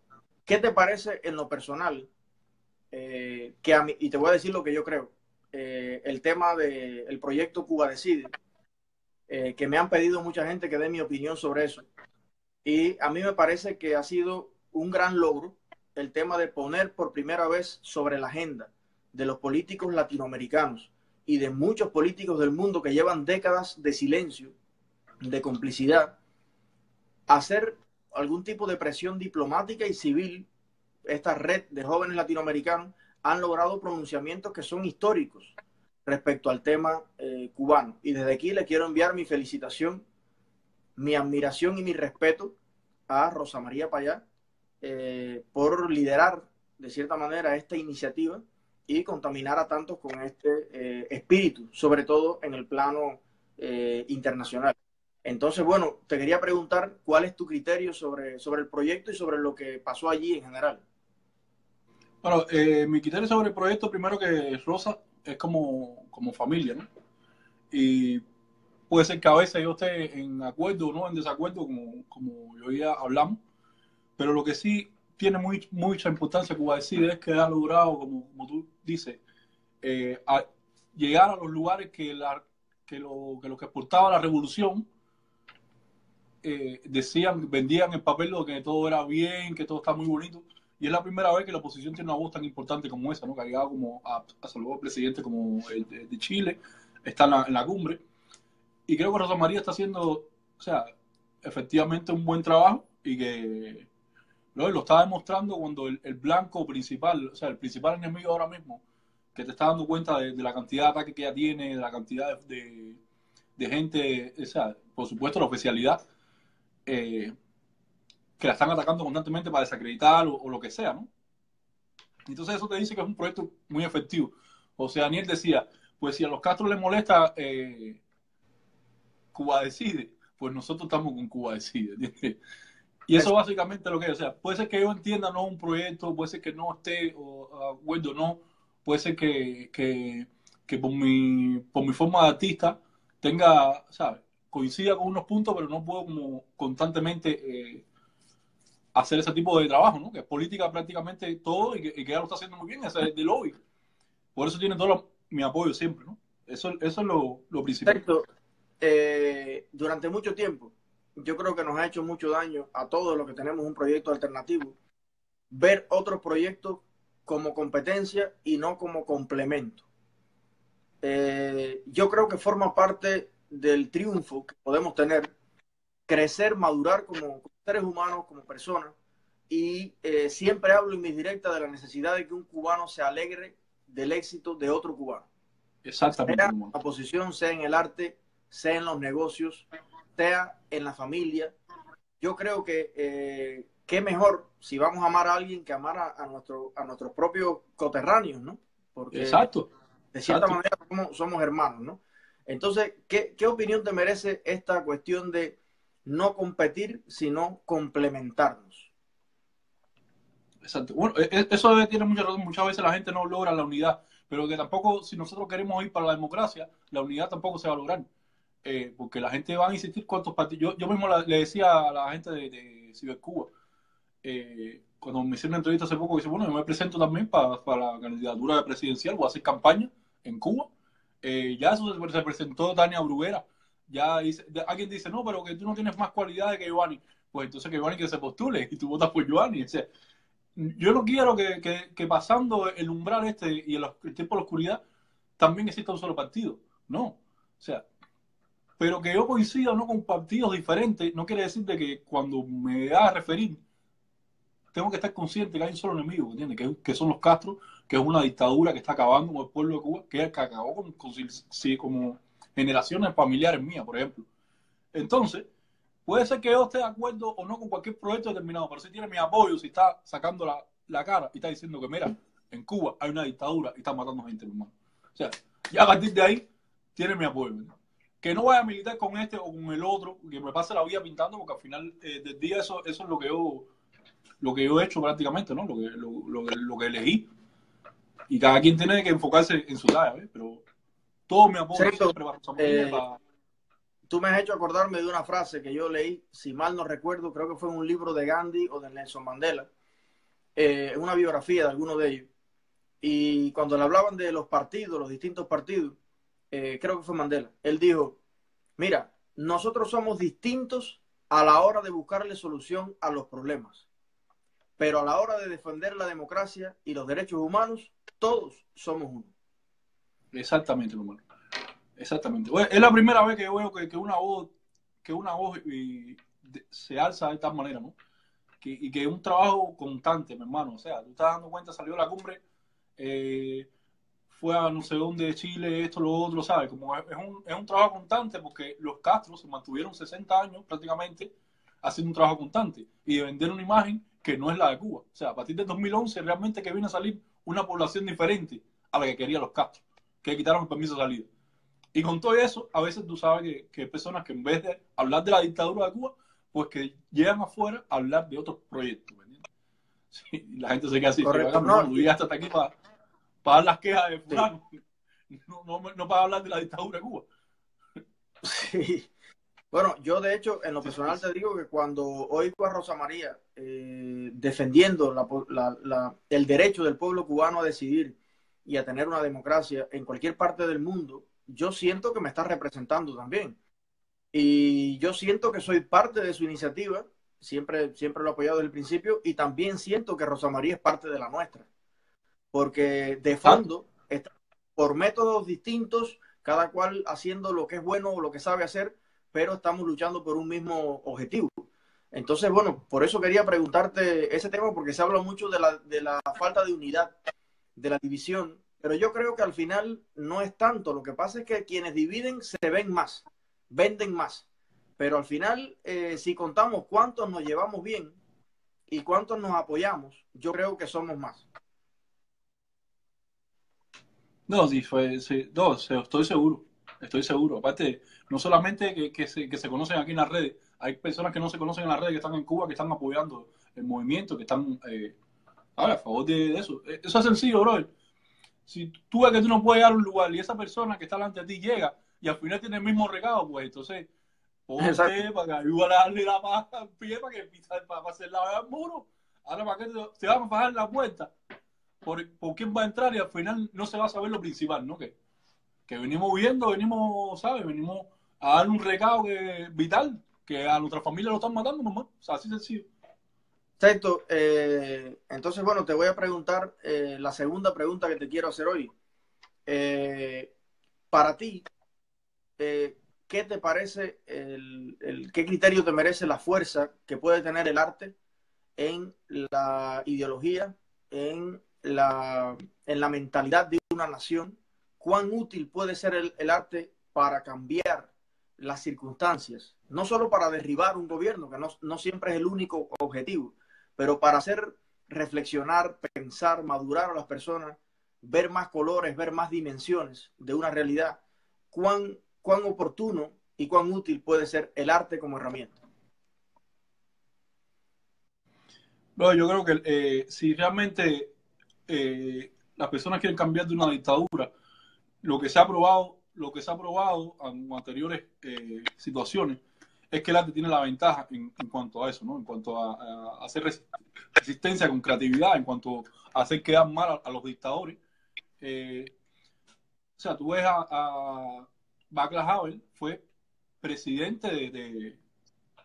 ¿Qué te parece en lo personal? Eh, que a mí, y te voy a decir lo que yo creo, eh, el tema del de, proyecto Cuba Decide, que me han pedido mucha gente que dé mi opinión sobre eso. Y a mí me parece que ha sido un gran logro el tema de poner por primera vez sobre la agenda de los políticos latinoamericanos y de muchos políticos del mundo que llevan décadas de silencio, de complicidad, hacer algún tipo de presión diplomática y civil. Esta red de jóvenes latinoamericanos han logrado pronunciamientos que son históricos respecto al tema eh, cubano. Y desde aquí le quiero enviar mi felicitación, mi admiración y mi respeto a Rosa María Payá eh, por liderar de cierta manera esta iniciativa y contaminar a tantos con este eh, espíritu, sobre todo en el plano eh, internacional. Entonces, bueno, te quería preguntar cuál es tu criterio sobre, sobre el proyecto y sobre lo que pasó allí en general. Bueno, eh, mi criterio sobre el proyecto, primero que Rosa es como, como familia, ¿no? Y puede ser que a veces yo esté en acuerdo o no en desacuerdo, como, como yo ya hablamos, pero lo que sí tiene muy, mucha importancia Cuba decide es que ha logrado, como, como tú dices, eh, a llegar a los lugares que, la, que, lo, que lo que exportaba la revolución eh, decían, vendían el papel de que todo era bien, que todo está muy bonito. Y es la primera vez que la oposición tiene una voz tan importante como esa, ¿no? que ha llegado como a, a saludar al presidente como el de, de Chile, está en la, en la, cumbre. Y creo que Rosa María está haciendo, o sea, efectivamente un buen trabajo y que lo, lo está demostrando cuando el, blanco principal, o sea, el principal enemigo ahora mismo, que te está dando cuenta de, la cantidad de ataques que ella tiene, de la cantidad de gente, o sea, por supuesto la oficialidad, eh, que la están atacando constantemente para desacreditar o, o, lo que sea, ¿no? Entonces eso te dice que es un proyecto muy efectivo. O sea, Daniel decía, pues si a los Castro les molesta, eh, Cuba decide, pues nosotros estamos con Cuba decide. ¿entiendes? Y eso básicamente lo que es. O sea, puede ser que yo entienda no un proyecto, puede ser que no esté o acuerdo no, puede ser que, que, que, por, mi, por mi forma de artista tenga, ¿sabes? Coincida con unos puntos, pero no puedo como constantemente eh, hacer ese tipo de trabajo, ¿no? Que es política prácticamente todo y que, y que ya lo está haciendo muy bien, ese es de lobby. Por eso tiene todo lo, mi apoyo siempre, ¿no? Eso, eso es lo, lo principal. Perfecto. Eh, durante mucho tiempo, yo creo que nos ha hecho mucho daño a todos los que tenemos un proyecto alternativo, ver otros proyectos como competencia y no como complemento. Eh, yo creo que forma parte del triunfo que podemos tener, crecer, madurar como seres humanos, como personas, y eh, siempre hablo en mis directas de la necesidad de que un cubano se alegre del éxito de otro cubano. Exactamente. Sea en la posición, sea en el arte, sea en los negocios, sea en la familia. Yo creo que eh, qué mejor si vamos a amar a alguien que amar a, a, nuestro, a nuestros propios coterráneos, ¿no? Porque Exacto. de cierta Exacto. manera somos, somos, hermanos, ¿no? Entonces, ¿qué, ¿qué opinión te merece esta cuestión de no competir, sino complementarnos? Exacto. Bueno, eso tiene mucha razón. Muchas veces la gente no logra la unidad, pero que tampoco, si nosotros queremos ir para la democracia, la unidad tampoco se va a lograr. Eh, porque la gente va a insistir cuántos partidos. Yo, yo mismo le decía a la gente de, de Cibercuba, eh, cuando me hicieron una entrevista hace poco, dice, bueno, yo me presento también para, para la candidatura presidencial, voy a hacer campaña en Cuba. Eh, ya eso se, se presentó Tania Bruguera. Ya alguien dice, no, pero que tú no tienes más cualidades que Giovanni. Pues entonces que Giovanni que se postule y tú votas por Giovanni. O sea, yo no quiero que, que, que, pasando el umbral este y el, el tiempo de la oscuridad, también exista un solo partido No. O sea, pero que yo coincida no con partidos diferentes no quiere decir de que cuando me da a referir tengo que estar consciente que hay un solo enemigo, ¿entiendes? Que, que son los Castro, que es una dictadura que está acabando con el pueblo de Cuba, que, es que acabó con, con, como generaciones familiares mías, por ejemplo. Entonces, puede ser que yo esté de acuerdo o no con cualquier proyecto determinado, pero si tiene mi apoyo, si está sacando la, cara y está diciendo que, mira, en Cuba hay una dictadura y están matando gente, hermano. O sea, ya a partir de ahí, tiene mi apoyo. Que no vaya a militar con este o con el otro, que me pase la vida pintando, porque al final eh, del día eso, eso es lo que yo lo que yo he hecho prácticamente, ¿no? Lo que, lo, lo, que elegí. Y cada quien tiene que enfocarse en su tarea, ¿ves? Pero todo mi apoyo siempre eh, Tú me has hecho acordarme de una frase que yo leí, si mal no recuerdo, creo que fue en un libro de Gandhi o de Nelson Mandela, eh, en una biografía de alguno de ellos. Y cuando le hablaban de los partidos, los distintos partidos, eh, creo que fue Mandela, él dijo, mira, nosotros somos distintos a la hora de buscarle solución a los problemas pero a la hora de defender la democracia y los derechos humanos, todos somos uno. Exactamente, hermano. Exactamente. Es la primera vez que veo que, una voz, que una voz se alza de esta manera, ¿no? y que es un trabajo constante, mi hermano. O sea, tú estás dando cuenta, salió la cumbre, eh, fue a no sé dónde, Chile, esto, lo otro, ¿sabes? Como es, un, es un trabajo constante porque los Castro se mantuvieron 60 años prácticamente haciendo un trabajo constante y de vender una imagen que no es la de Cuba. O sea, a partir de 2011 realmente que viene a salir una población diferente a la que querían los Castro, que quitaron el permiso de salida. Y con todo eso, a veces tú sabes que, que hay personas que en vez de hablar de la dictadura de Cuba, pues que llegan afuera a hablar de otros proyectos. Sí, la gente se queda así, Correcto, no, tú llegaste hasta aquí para, para las quejas de fulano, no, no, no para hablar de la dictadura de Cuba. Sí, bueno, yo de hecho, en lo personal te digo que cuando oigo a Rosa María eh, defendiendo el derecho del pueblo cubano a decidir y a tener una democracia en cualquier parte del mundo, yo siento que me está representando también. Y yo siento que soy parte de su iniciativa, siempre, siempre lo he apoyado desde el principio, y también siento que Rosa María es parte de la nuestra. Porque de fondo, por métodos distintos, cada cual haciendo lo que es bueno o lo que sabe hacer, pero estamos luchando por un mismo objetivo. Entonces, bueno, por eso quería preguntarte ese tema, porque se habla mucho de la, de la falta de unidad, de la división, pero yo creo que al final no es tanto. Lo que pasa es que quienes dividen se ven más, venden más. Pero al final, eh, si contamos cuántos nos llevamos bien y cuántos nos apoyamos, yo creo que somos más. No, sí, fue, sí, no, estoy seguro, estoy seguro. Aparte, no solamente que, que, se, que se conocen aquí en las redes, hay personas que no se conocen en las redes, que están en Cuba, que están apoyando el movimiento, que están eh, a favor de, eso. Eh, eso es sencillo, bro. Si tú ves que tú no puedes llegar a un lugar y esa persona que está delante de ti llega y al final tiene el mismo regalo, pues entonces ponte para que ayude a darle la paz al pie para que para, para hacer la del muro. Ahora para que te, van a bajar la puerta por, por quién va a entrar y al final no se va a saber lo principal, ¿no? Que, que venimos viendo, venimos, ¿sabes? Venimos a dar un recado que, vital, que a nuestra familia lo están matando, mamá. O sea, así sencillo. Exacto. Eh, entonces, bueno, te voy a preguntar eh, la segunda pregunta que te quiero hacer hoy. Eh, para ti, ¿qué te parece, el, qué criterio te merece la fuerza que puede tener el arte en la ideología, en la, en la mentalidad de una nación? ¿Cuán útil puede ser el, el arte para cambiar las circunstancias, no solo para derribar un gobierno, que no, siempre es el único objetivo, pero para hacer reflexionar, pensar, madurar a las personas, ver más colores, ver más dimensiones de una realidad, cuán, cuán oportuno y cuán útil puede ser el arte como herramienta. No, yo creo que eh, si realmente eh, las personas quieren cambiar de una dictadura, lo que se ha probado lo que se ha probado en anteriores eh, situaciones es que el arte tiene la ventaja en, cuanto a eso, ¿no? En cuanto a, hacer resistencia con creatividad, en cuanto a hacer quedar mal a, los dictadores. Eh, o sea, tú ves a, a Václav Havel, fue presidente de,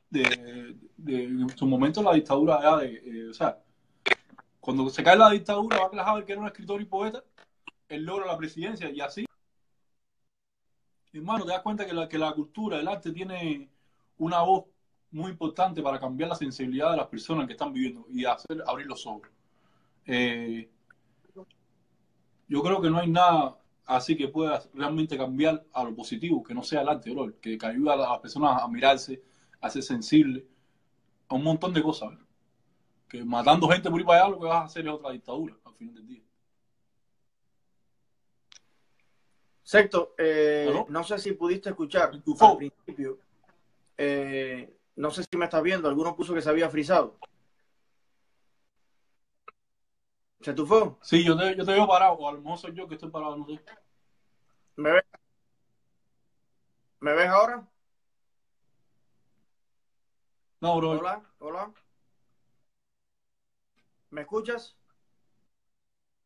de, de, en su momento la dictadura de, eh, o sea, cuando se cae la dictadura, Václav Havel, que era un escritor y poeta, él logra la presidencia y así hermano, te das cuenta que la, que la cultura, el arte tiene una voz muy importante para cambiar la sensibilidad de las personas que están viviendo y hacer abrir los ojos. Eh, yo creo que no hay nada así que pueda realmente cambiar a lo positivo, que no sea el arte, que, que ayuda a las personas a mirarse, a ser sensibles, a un montón de cosas. ¿verdad? Que matando gente por ahí para allá lo que vas a hacer es otra dictadura al final del día. Sexto, eh, no sé si pudiste escuchar al principio, eh, no sé si me estás viendo, alguno puso que se había frizado. ¿Se tufó? Sí, yo te, yo te veo parado, o a lo mejor soy yo que estoy parado, no sé. ¿Me ves? ¿Me ves ahora? No, bro, Hola, hola. ¿Me escuchas?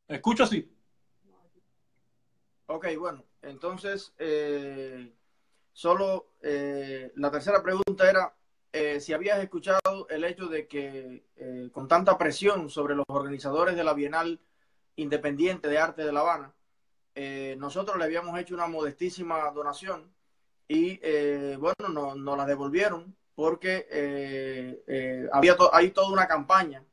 escucho sí. Ok, bueno, entonces, eh, solo eh, la tercera pregunta era eh, si habías escuchado el hecho de que eh, con tanta presión sobre los organizadores de la Bienal Independiente de Arte de La Habana, eh, nosotros le habíamos hecho una modestísima donación y eh, bueno, nos no la devolvieron porque había to- hay toda una campaña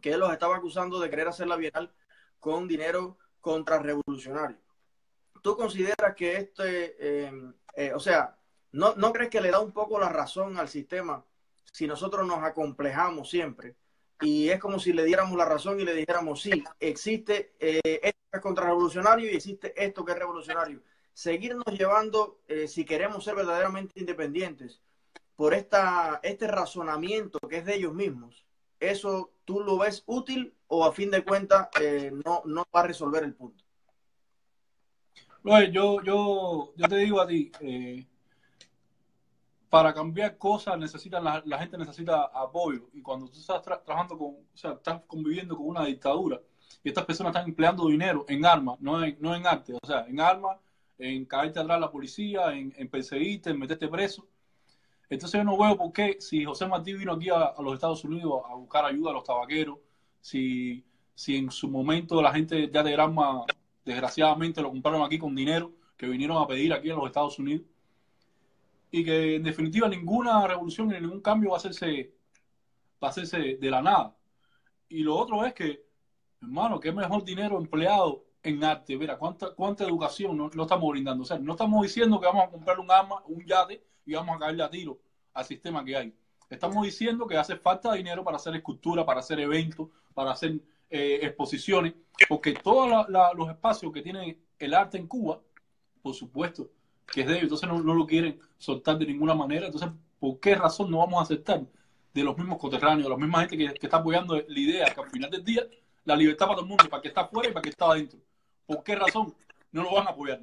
que los estaba acusando de querer hacer la Bienal con dinero contrarrevolucionario. ¿Tú consideras que este, eh, eh, o sea, ¿no, ¿no crees que le da un poco la razón al sistema si nosotros nos acomplejamos siempre? Y es como si le diéramos la razón y le dijéramos, sí, existe eh, esto es contrarrevolucionario y existe esto que es revolucionario. Seguirnos llevando, eh, si queremos ser verdaderamente independientes, por esta, este razonamiento que es de ellos mismos, ¿eso tú lo ves útil o a fin de cuentas eh, no, no va a resolver el punto? Bro, yo, yo, yo te digo a ti, eh, para cambiar cosas necesitan la, la gente necesita apoyo y cuando tú estás tra- trabajando con, o sea, estás conviviendo con una dictadura y estas personas están empleando dinero en armas, no en, no en arte, o sea, en armas, en caerte atrás la policía, en, en perseguirte, en meterte preso. Entonces yo no veo por qué si José Martí vino aquí a, a los Estados Unidos a buscar ayuda a los tabaqueros, si, si en su momento la gente ya de Granma desgraciadamente lo compraron aquí con dinero que vinieron a pedir aquí en los Estados Unidos y que en definitiva ninguna revolución ni ningún cambio va a hacerse va a hacerse de la nada. Y lo otro es que hermano qué mejor dinero empleado en arte. Mira cuánta cuánta educación no, no estamos brindando. O sea no estamos diciendo que vamos a comprar un arma un yate y vamos a caerle a tiro al sistema que hay estamos diciendo que hace falta dinero para hacer escultura para hacer eventos para hacer eh, exposiciones porque todos los espacios que tiene el arte en Cuba por supuesto que es de ellos, entonces no, lo quieren soltar de ninguna manera. Entonces, ¿por qué razón no vamos a aceptar de los mismos coterráneos, de la misma gente que, está apoyando la idea que al final del día la libertad para todo el mundo, para que está afuera y para que está adentro? ¿Por qué razón no lo van a apoyar?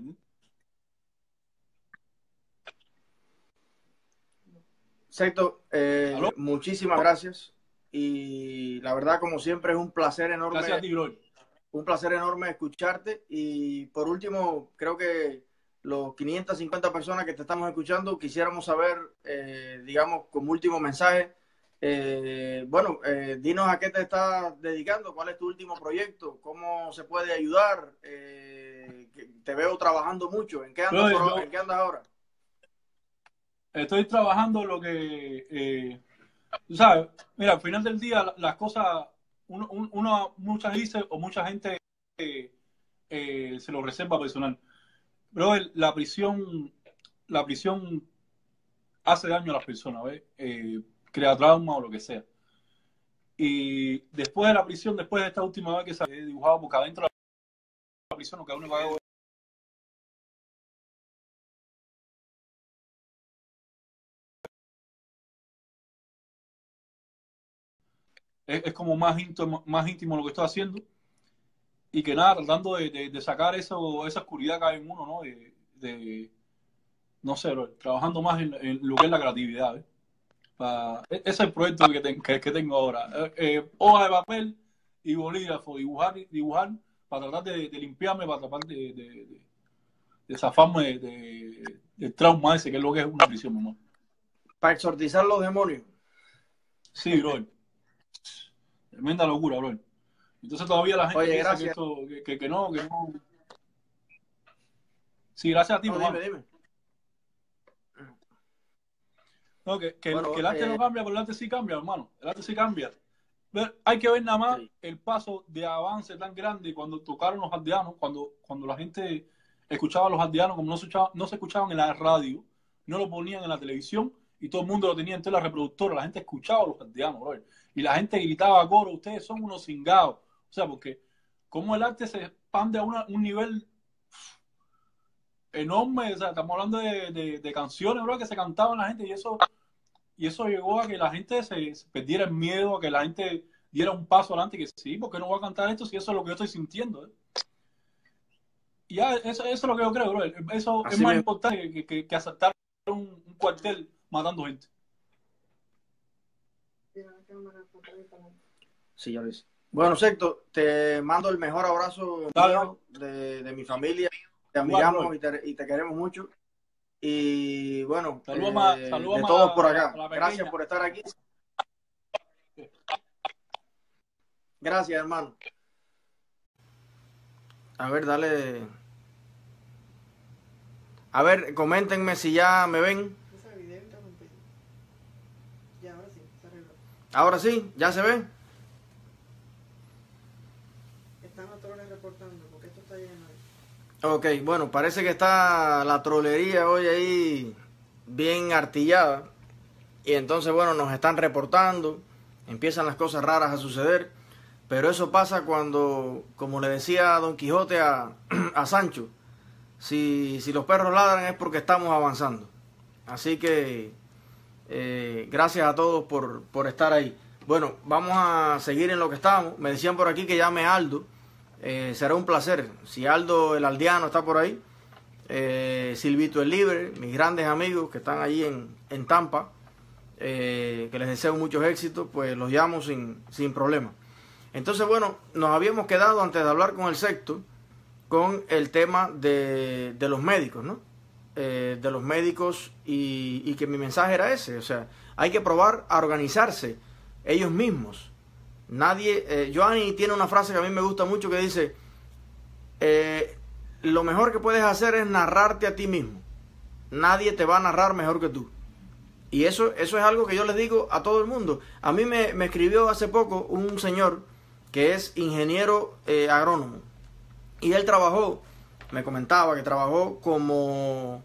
Secto, eh, muchísimas gracias. Y la verdad, como siempre, es un placer enorme, Gracias a ti, bro. un placer enorme escucharte. Y por último, creo que los 550 personas que te estamos escuchando, quisiéramos saber, eh, digamos, como último mensaje, eh, bueno, eh, dinos a qué te estás dedicando, cuál es tu último proyecto, cómo se puede ayudar. Eh, que te veo trabajando mucho. ¿En qué andas, por- yo- ¿en qué andas ahora? Estoy trabajando lo que, eh, tú sabes, mira, al final del día la- las cosas, uno, un- uno muchas dice o mucha gente eh, eh, se lo reserva personal. Bro, la prisión, la prisión hace daño a las personas, ¿ves? Eh, crea trauma o lo que sea. Y después de la prisión, después de esta última vez que se he dibujado, porque adentro de la prisión lo que uno hago es, es como más íntimo, más íntimo lo que estoy haciendo. Y que nada, tratando de, de- de sacar eso, esa oscuridad que hay en uno, ¿no? De, de- no sé, bro, trabajando más en, en lo que es la creatividad, ¿eh? Pa- e- ese es el proyecto que, ten- que- que tengo ahora. Eh, eh, hoja de papel y bolígrafo, dibujar, dibujar para tratar de, limpiarme, para tratar de, de, zafarme de- de- del trauma ese, que es lo que es una prisión, mamá. Para exorcizar los demonios. Sí, bro. Tremenda locura, bro. Entonces todavía la gente Oye, piensa que, no, que no. Sí, gracias a ti, no, dime, dime. No, que, que, el arte no eh, cambia, pero el arte sí cambia, hermano. El arte sí cambia. Hay que ver nada más el paso de avance tan grande cuando tocaron los aldeanos, cuando, cuando la gente escuchaba a los aldeanos, como no se, escuchaban, en la radio, no lo ponían en la televisión y todo el mundo lo tenía en la reproductora. La gente escuchaba a los aldeanos, brother. Y la gente gritaba coro, ustedes son unos cingados. O sea, porque como el arte se expande a un nivel enorme, o sea, estamos hablando de, de, canciones, bro, que se cantaban la gente y eso y eso llegó a que la gente se, perdiera el miedo, a que la gente diera un paso adelante y que sí, ¿por qué no voy a cantar esto si eso es lo que yo estoy sintiendo? Eh? Y ya, eso, eso, es lo que yo creo, bro. Eso es más importante que, que, que asaltar un, cuartel matando gente. Sí, ya ves. Bueno, Secto, te mando el mejor abrazo de, de, mi familia. Te admiramos y te, y te queremos mucho. Y bueno, saludos eh, de todos por acá. Gracias por estar aquí. Gracias, hermano. A ver, dale. A ver, coméntenme si ya me ven. Ahora sí, ya se ve. Están los reportando porque esto está lleno. Ok, bueno, parece que está la trolería hoy ahí bien artillada. Y entonces, bueno, nos están reportando, empiezan las cosas raras a suceder. Pero eso pasa cuando, como le decía Don Quijote a, a Sancho, si, si, los perros ladran es porque estamos avanzando. Así que eh, gracias a todos por, por estar ahí. Bueno, vamos a seguir en lo que estamos. Me decían por aquí que llame Aldo eh, será un placer. Si Aldo el Aldeano está por ahí, eh, Silvito el Libre, mis grandes amigos que están allí en, en Tampa, que les deseo muchos éxitos, pues los llamo sin, sin problema. Entonces, bueno, nos habíamos quedado antes de hablar con el sexto con el tema de, de los médicos, ¿no? De los médicos y, que mi mensaje era ese, o sea, hay que probar a organizarse ellos mismos Nadie, eh, Joanny tiene una frase que a mí me gusta mucho que dice, eh, lo mejor que puedes hacer es narrarte a ti mismo. Nadie te va a narrar mejor que tú. Y eso, eso es algo que yo les digo a todo el mundo. A mí me, escribió hace poco un señor que es ingeniero eh, agrónomo. Y él trabajó, me comentaba que trabajó como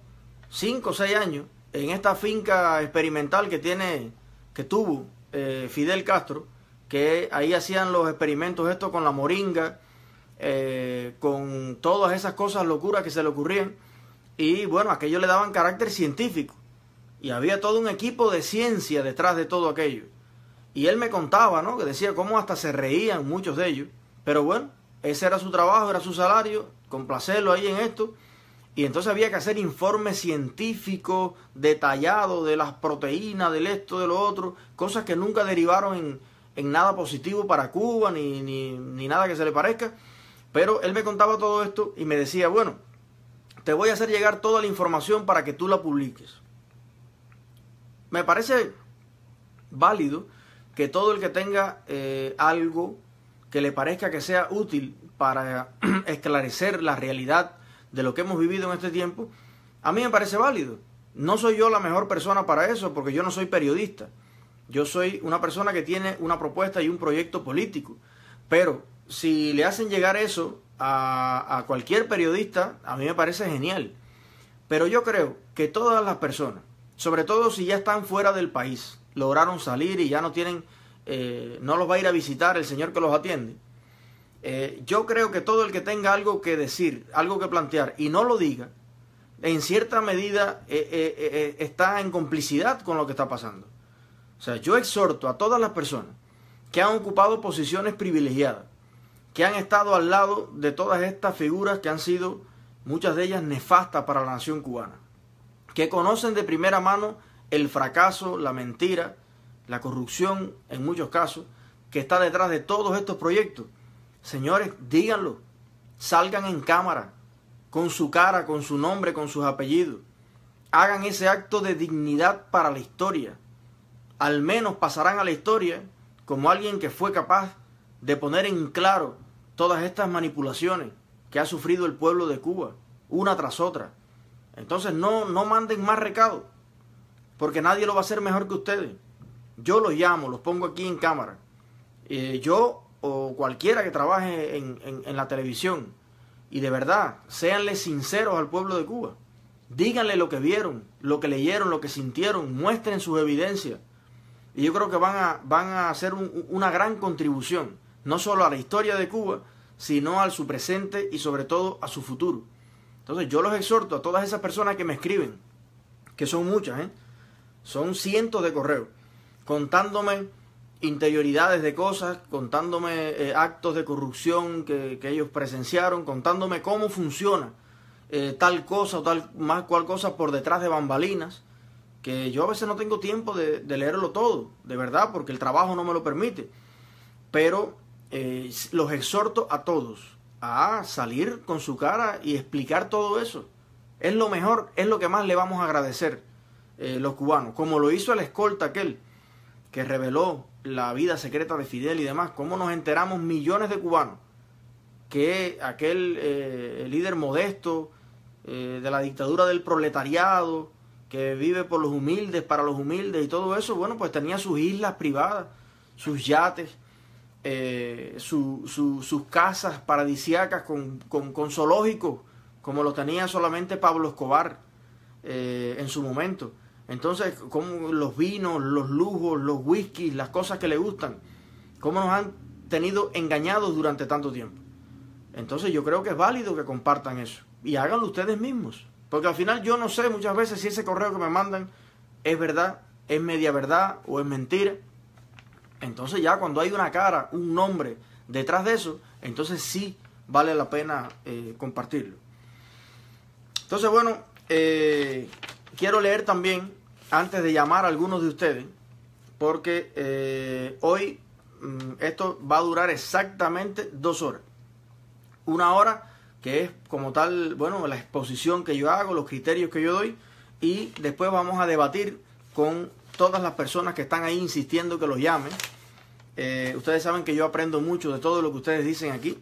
5 o 6 años en esta finca experimental que tiene, que tuvo Fidel Castro que ahí hacían los experimentos esto con la moringa, eh, con todas esas cosas locuras que se le ocurrían. Y bueno, aquello le daban carácter científico. Y había todo un equipo de ciencia detrás de todo aquello. Y él me contaba, ¿no? Que decía cómo hasta se reían muchos de ellos. Pero bueno, ese era su trabajo, era su salario, complacerlo ahí en esto. Y entonces había que hacer informes científicos detallados de las proteínas, del esto, de lo otro, cosas que nunca derivaron en, en nada positivo para Cuba, ni, ni, nada que se le parezca. Pero él me contaba todo esto y me decía, bueno, te voy a hacer llegar toda la información para que tú la publiques. Me parece válido que todo el que tenga eh, algo que le parezca que sea útil para esclarecer la realidad de lo que hemos vivido en este tiempo, a mí me parece válido. No soy yo la mejor persona para eso porque yo no soy periodista. Yo soy una persona que tiene una propuesta y un proyecto político. Pero si le hacen llegar eso a, cualquier periodista, a mí me parece genial. Pero yo creo que todas las personas, sobre todo si ya están fuera del país, lograron salir y ya no tienen, eh, no los va a ir a visitar el señor que los atiende. Eh, yo creo que todo el que tenga algo que decir, algo que plantear y no lo diga, en cierta medida eh, está en complicidad con lo que está pasando. O sea, yo exhorto a todas las personas que han ocupado posiciones privilegiadas, que han estado al lado de todas estas figuras que han sido, muchas de ellas, nefastas para la nación cubana, que conocen de primera mano el fracaso, la mentira, la corrupción, en muchos casos, que está detrás de todos estos proyectos. Señores, díganlo, salgan en cámara, con su cara, con su nombre, con sus apellidos. Hagan ese acto de dignidad para la historia al menos pasarán a la historia como alguien que fue capaz de poner en claro todas estas manipulaciones que ha sufrido el pueblo de Cuba, una tras otra. Entonces no, no manden más recados. porque nadie lo va a hacer mejor que ustedes. Yo los llamo, los pongo aquí en cámara. Eh, yo o cualquiera que trabaje en, la televisión, y de verdad, séanle sinceros al pueblo de Cuba. Díganle lo que vieron, lo que leyeron, lo que sintieron, muestren sus evidencias. Y yo creo que van a, van a hacer una gran contribución, no solo a la historia de Cuba, sino a su presente y sobre todo a su futuro. Entonces yo los exhorto a todas esas personas que me escriben, que son muchas, ¿eh? son cientos de correos, contándome interioridades de cosas, contándome eh, actos de corrupción que, ellos presenciaron, contándome cómo funciona eh, tal cosa o tal más cual cosa por detrás de bambalinas, que yo a veces no tengo tiempo de, leerlo todo, de verdad, porque el trabajo no me lo permite. Pero eh, los exhorto a todos a salir con su cara y explicar todo eso. Es lo mejor, es lo que más le vamos a agradecer los cubanos, como lo hizo el escolta aquel que reveló la vida secreta de Fidel y demás, cómo nos enteramos millones de cubanos que aquel eh, líder modesto eh, de la dictadura del proletariado, que vive por los humildes, para los humildes y todo eso, bueno, pues tenía sus islas privadas, sus yates, eh, sus casas paradisiacas con, con, con zoológicos, como lo tenía solamente Pablo Escobar en su momento. Entonces, como los vinos, los lujos, los whiskies, las cosas que le gustan, cómo nos han tenido engañados durante tanto tiempo. Entonces yo creo que es válido que compartan eso. Y háganlo ustedes mismos. Porque al final yo no sé muchas veces si ese correo que me mandan es verdad, es media verdad o es mentira. Entonces ya cuando hay una cara, un nombre detrás de eso, entonces sí vale la pena eh, compartirlo. Entonces bueno, eh, quiero leer también antes de llamar a algunos de ustedes, porque eh, hoy mm, esto va a durar exactamente dos horas. Una hora que es como tal, bueno, la exposición que yo hago, los criterios que yo doy, y después vamos a debatir con todas las personas que están ahí insistiendo que los llamen. Eh, ustedes saben que yo aprendo mucho de todo lo que ustedes dicen aquí.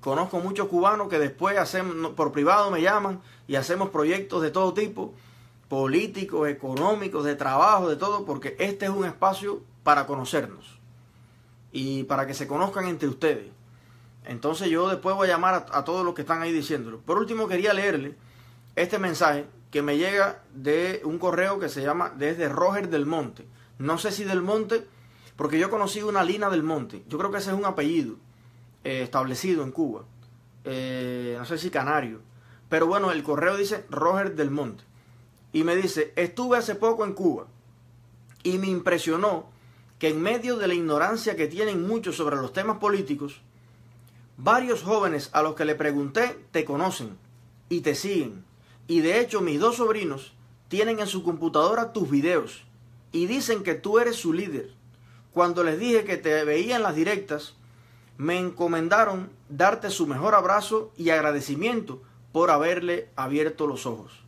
Conozco muchos cubanos que después hacemos, por privado me llaman y hacemos proyectos de todo tipo políticos, económicos, de trabajo, de todo, porque este es un espacio para conocernos y para que se conozcan entre ustedes. Entonces yo después voy a llamar a, todos los que están ahí diciéndolo. Por último quería leerle este mensaje que me llega de un correo que se llama desde Roger del Monte. No sé si del Monte, porque yo conocí una Lina del Monte. Yo creo que ese es un apellido eh, establecido en Cuba. Eh, no sé si canario. Pero bueno, el correo dice Roger del Monte y me dice, estuve hace poco en Cuba y me impresionó que en medio de la ignorancia que tienen muchos sobre los temas políticos, varios jóvenes a los que le pregunté te conocen y te siguen. Y de hecho mis dos sobrinos tienen en su computadora tus videos y dicen que tú eres su líder. Cuando les dije que te veía en las directas, me encomendaron darte su mejor abrazo y agradecimiento por haberle abierto los ojos.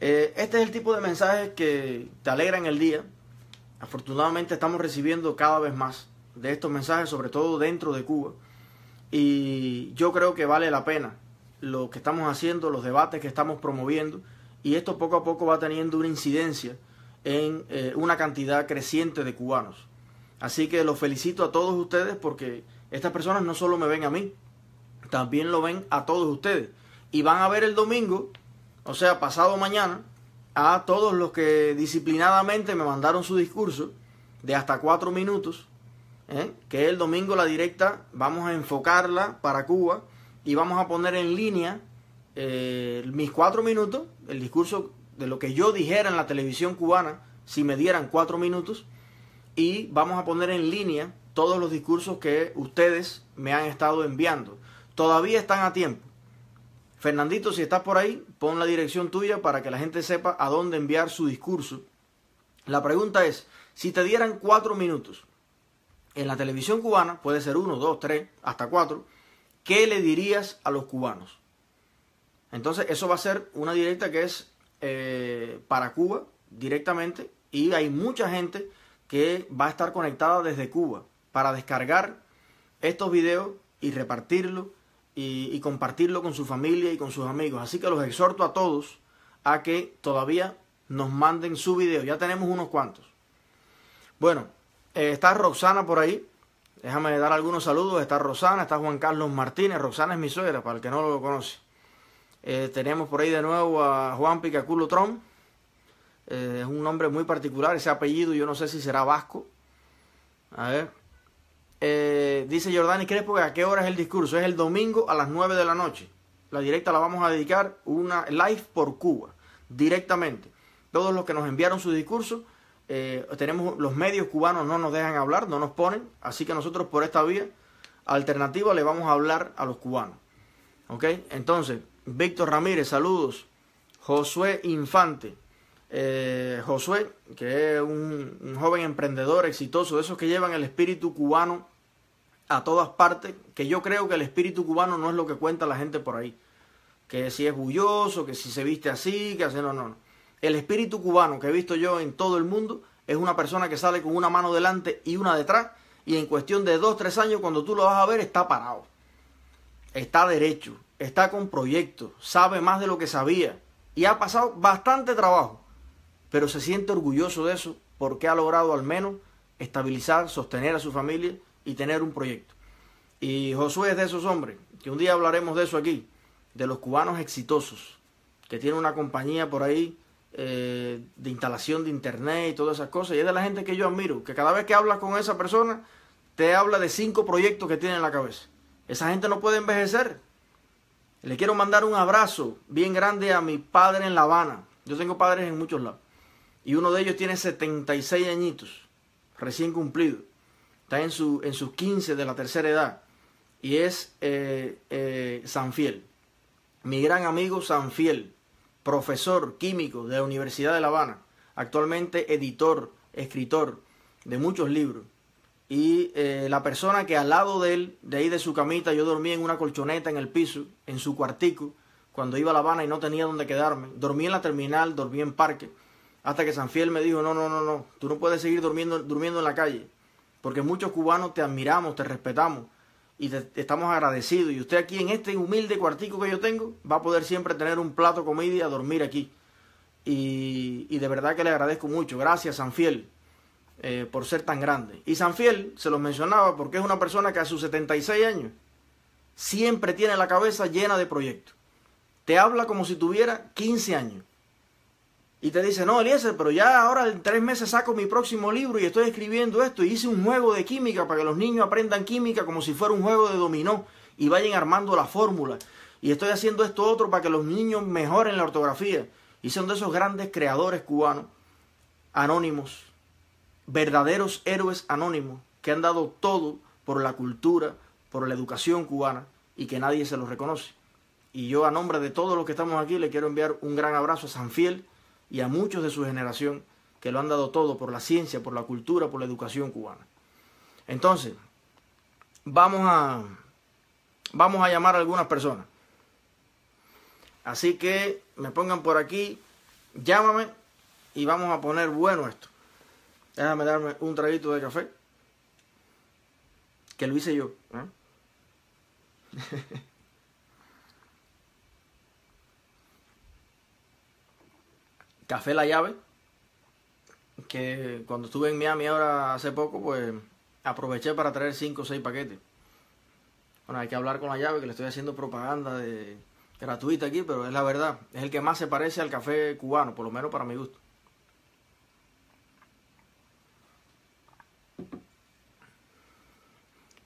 Eh, este es el tipo de mensajes que te alegran el día. Afortunadamente estamos recibiendo cada vez más de estos mensajes, sobre todo dentro de Cuba. Y yo creo que vale la pena lo que estamos haciendo, los debates que estamos promoviendo. Y esto poco a poco va teniendo una incidencia en eh, una cantidad creciente de cubanos. Así que los felicito a todos ustedes porque estas personas no solo me ven a mí, también lo ven a todos ustedes. Y van a ver el domingo o sea, pasado mañana, a todos los que disciplinadamente me mandaron su discurso de hasta cuatro minutos, ¿eh? que el domingo la directa vamos a enfocarla para Cuba y vamos a poner en línea eh, mis cuatro minutos, el discurso de lo que yo dijera en la televisión cubana, si me dieran cuatro minutos, y vamos a poner en línea todos los discursos que ustedes me han estado enviando. Todavía están a tiempo. Fernandito, si estás por ahí, pon la dirección tuya para que la gente sepa a dónde enviar su discurso. La pregunta es, si te dieran cuatro minutos en la televisión cubana, puede ser uno, dos, tres, hasta cuatro, ¿qué le dirías a los cubanos? Entonces, eso va a ser una directa que es eh, para Cuba directamente y hay mucha gente que va a estar conectada desde Cuba para descargar estos videos y repartirlos y, compartirlo con su familia y con sus amigos. Así que los exhorto a todos a que todavía nos manden su video. Ya tenemos unos cuantos. Bueno, eh, está Roxana por ahí. Déjame dar algunos saludos. Está Rosana, está Juan Carlos Martínez. Roxana es mi suegra, para el que no lo conoce. Eh, tenemos por ahí de nuevo a Juan Picaculo Tron. Eh, es un nombre muy particular, ese apellido yo no sé si será vasco. A ver. Eh, dice Jordani Crespo a qué hora es el discurso. Es el domingo a las 9 de la noche. La directa la vamos a dedicar una live por Cuba, directamente. Todos los que nos enviaron su discurso, eh, tenemos los medios cubanos no nos dejan hablar, no nos ponen, así que nosotros por esta vía alternativa le vamos a hablar a los cubanos. ¿Ok? Entonces, Víctor Ramírez, saludos. Josué Infante, eh, Josué, que es un, joven emprendedor exitoso, de esos que llevan el espíritu cubano a todas partes, que yo creo que el espíritu cubano no es lo que cuenta la gente por ahí, que si es bulloso, que si se viste así, que hace, no, no, no. El espíritu cubano que he visto yo en todo el mundo es una persona que sale con una mano delante y una detrás, y en cuestión de dos, tres años, cuando tú lo vas a ver, está parado, está derecho, está con proyectos, sabe más de lo que sabía, y ha pasado bastante trabajo pero se siente orgulloso de eso porque ha logrado al menos estabilizar, sostener a su familia y tener un proyecto. Y Josué es de esos hombres, que un día hablaremos de eso aquí, de los cubanos exitosos, que tienen una compañía por ahí eh, de instalación de internet y todas esas cosas, y es de la gente que yo admiro, que cada vez que hablas con esa persona, te habla de cinco proyectos que tiene en la cabeza. Esa gente no puede envejecer. Le quiero mandar un abrazo bien grande a mi padre en La Habana. Yo tengo padres en muchos lados y uno de ellos tiene 76 añitos, recién cumplido. Está en, su, en sus 15 de la tercera edad y es eh, eh, Sanfiel. Mi gran amigo Sanfiel, profesor químico de la Universidad de La Habana, actualmente editor, escritor de muchos libros. Y eh, la persona que al lado de él, de ahí de su camita, yo dormía en una colchoneta en el piso, en su cuartico, cuando iba a La Habana y no tenía donde quedarme. Dormí en la terminal, dormí en parque hasta que Sanfiel me dijo, no, no, no, no, tú no puedes seguir durmiendo, durmiendo en la calle, porque muchos cubanos te admiramos, te respetamos y te, estamos agradecidos. Y usted aquí en este humilde cuartico que yo tengo va a poder siempre tener un plato de comida a dormir aquí. Y, y, de verdad que le agradezco mucho. Gracias, Sanfiel, eh, por ser tan grande. Y Sanfiel se los mencionaba porque es una persona que a sus 76 años siempre tiene la cabeza llena de proyectos. Te habla como si tuviera 15 años y te dice, no, Eliezer, pero ya ahora en tres meses saco mi próximo libro y estoy escribiendo esto y hice un juego de química para que los niños aprendan química como si fuera un juego de dominó y vayan armando la fórmula. Y estoy haciendo esto otro para que los niños mejoren la ortografía. Y son de esos grandes creadores cubanos, anónimos, verdaderos héroes anónimos, que han dado todo por la cultura, por la educación cubana y que nadie se los reconoce. Y yo a nombre de todos los que estamos aquí le quiero enviar un gran abrazo a Sanfiel y a muchos de su generación que lo han dado todo por la ciencia, por la cultura, por la educación cubana. Entonces, vamos a, vamos a llamar a algunas personas. Así que me pongan por aquí, llámame y vamos a poner bueno esto. Déjame darme un traguito de café. Que lo hice yo. ¿eh? Café La Llave, que cuando estuve en Miami ahora hace poco, pues aproveché para traer 5 o 6 paquetes. Bueno, hay que hablar con La Llave, que le estoy haciendo propaganda de, gratuita aquí, pero es la verdad. Es el que más se parece al café cubano, por lo menos para mi gusto.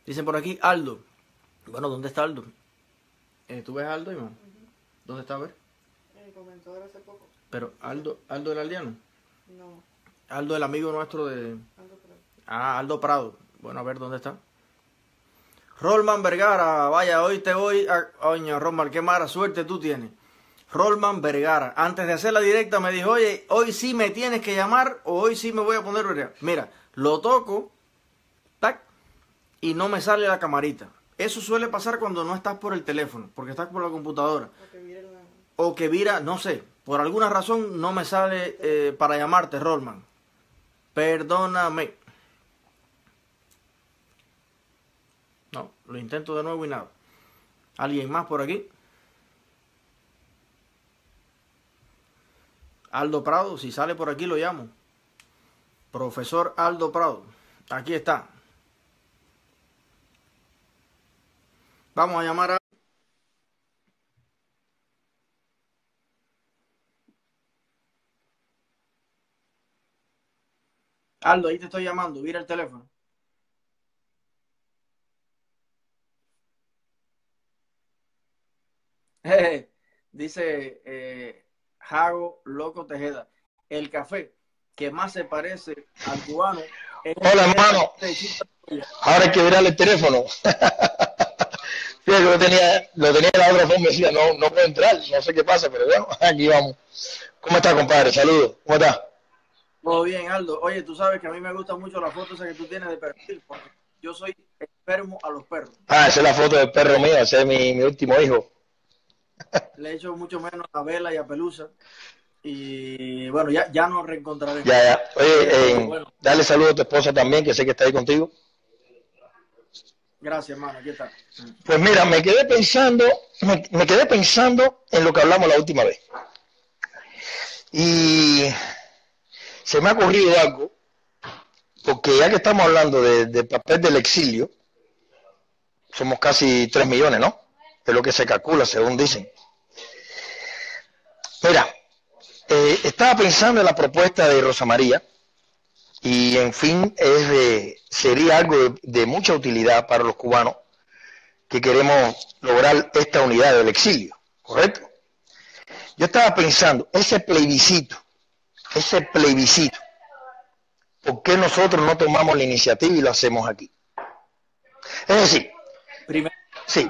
Dicen por aquí Aldo. Bueno, ¿dónde está Aldo? Eh, ¿Tú ves a Aldo, Iván? ¿Dónde está? A ver. Eh, comentó hace poco. Pero Aldo, Aldo el aldeano. No. Aldo el amigo nuestro de... Aldo Prado. Ah, Aldo Prado. Bueno, a ver dónde está. Rolman Vergara, vaya, hoy te voy a... Oño, Rolman, qué mala suerte tú tienes. Rolman Vergara, antes de hacer la directa me dijo, oye, hoy sí me tienes que llamar o hoy sí me voy a poner Vergara. Mira, lo toco, tac, y no me sale la camarita. Eso suele pasar cuando no estás por el teléfono, porque estás por la computadora. O que vire la... O que vira, no sé, por alguna razón no me sale eh, para llamarte, Rollman. Perdóname. No, lo intento de nuevo y nada. ¿Alguien más por aquí? Aldo Prado, si sale por aquí lo llamo. Profesor Aldo Prado, aquí está. Vamos a llamar a... Aldo, ahí te estoy llamando, mira el teléfono. Dice eh, Jago Loco Tejeda, el café que más se parece al cubano. Hola, hermano. Ahora hay que mirar el teléfono. Fíjate, lo tenía, lo tenía en la otra forma y decía, no, no puedo entrar, no sé qué pasa, pero bueno, aquí vamos. ¿Cómo está, compadre? Saludos. ¿Cómo está? Todo bien, Aldo. Oye, tú sabes que a mí me gustan mucho las fotos que tú tienes de perfil, porque yo soy enfermo a los perros. Ah, esa es la foto del perro mío, ese es mi, mi último hijo. Le echo mucho menos a Vela y a Pelusa. Y bueno, ya, ya nos reencontraremos. Ya, ya. Oye, eh, Bueno. dale saludos a tu esposa también, que sé que está ahí contigo. Gracias, hermano. Aquí está. Pues mira, me quedé pensando, me, me quedé pensando en lo que hablamos la última vez. Y se me ha ocurrido algo, porque ya que estamos hablando de- del papel del exilio, somos casi 3 millones, ¿no? Es lo que se calcula, según dicen. Mira, eh, estaba pensando en la propuesta de Rosa María, y en fin, es de- sería algo de, de mucha utilidad para los cubanos que queremos lograr esta unidad del exilio, ¿correcto? Yo estaba pensando, ese plebiscito, ese plebiscito, ¿por qué nosotros no tomamos la iniciativa y lo hacemos aquí? Es decir, Primero, Sí.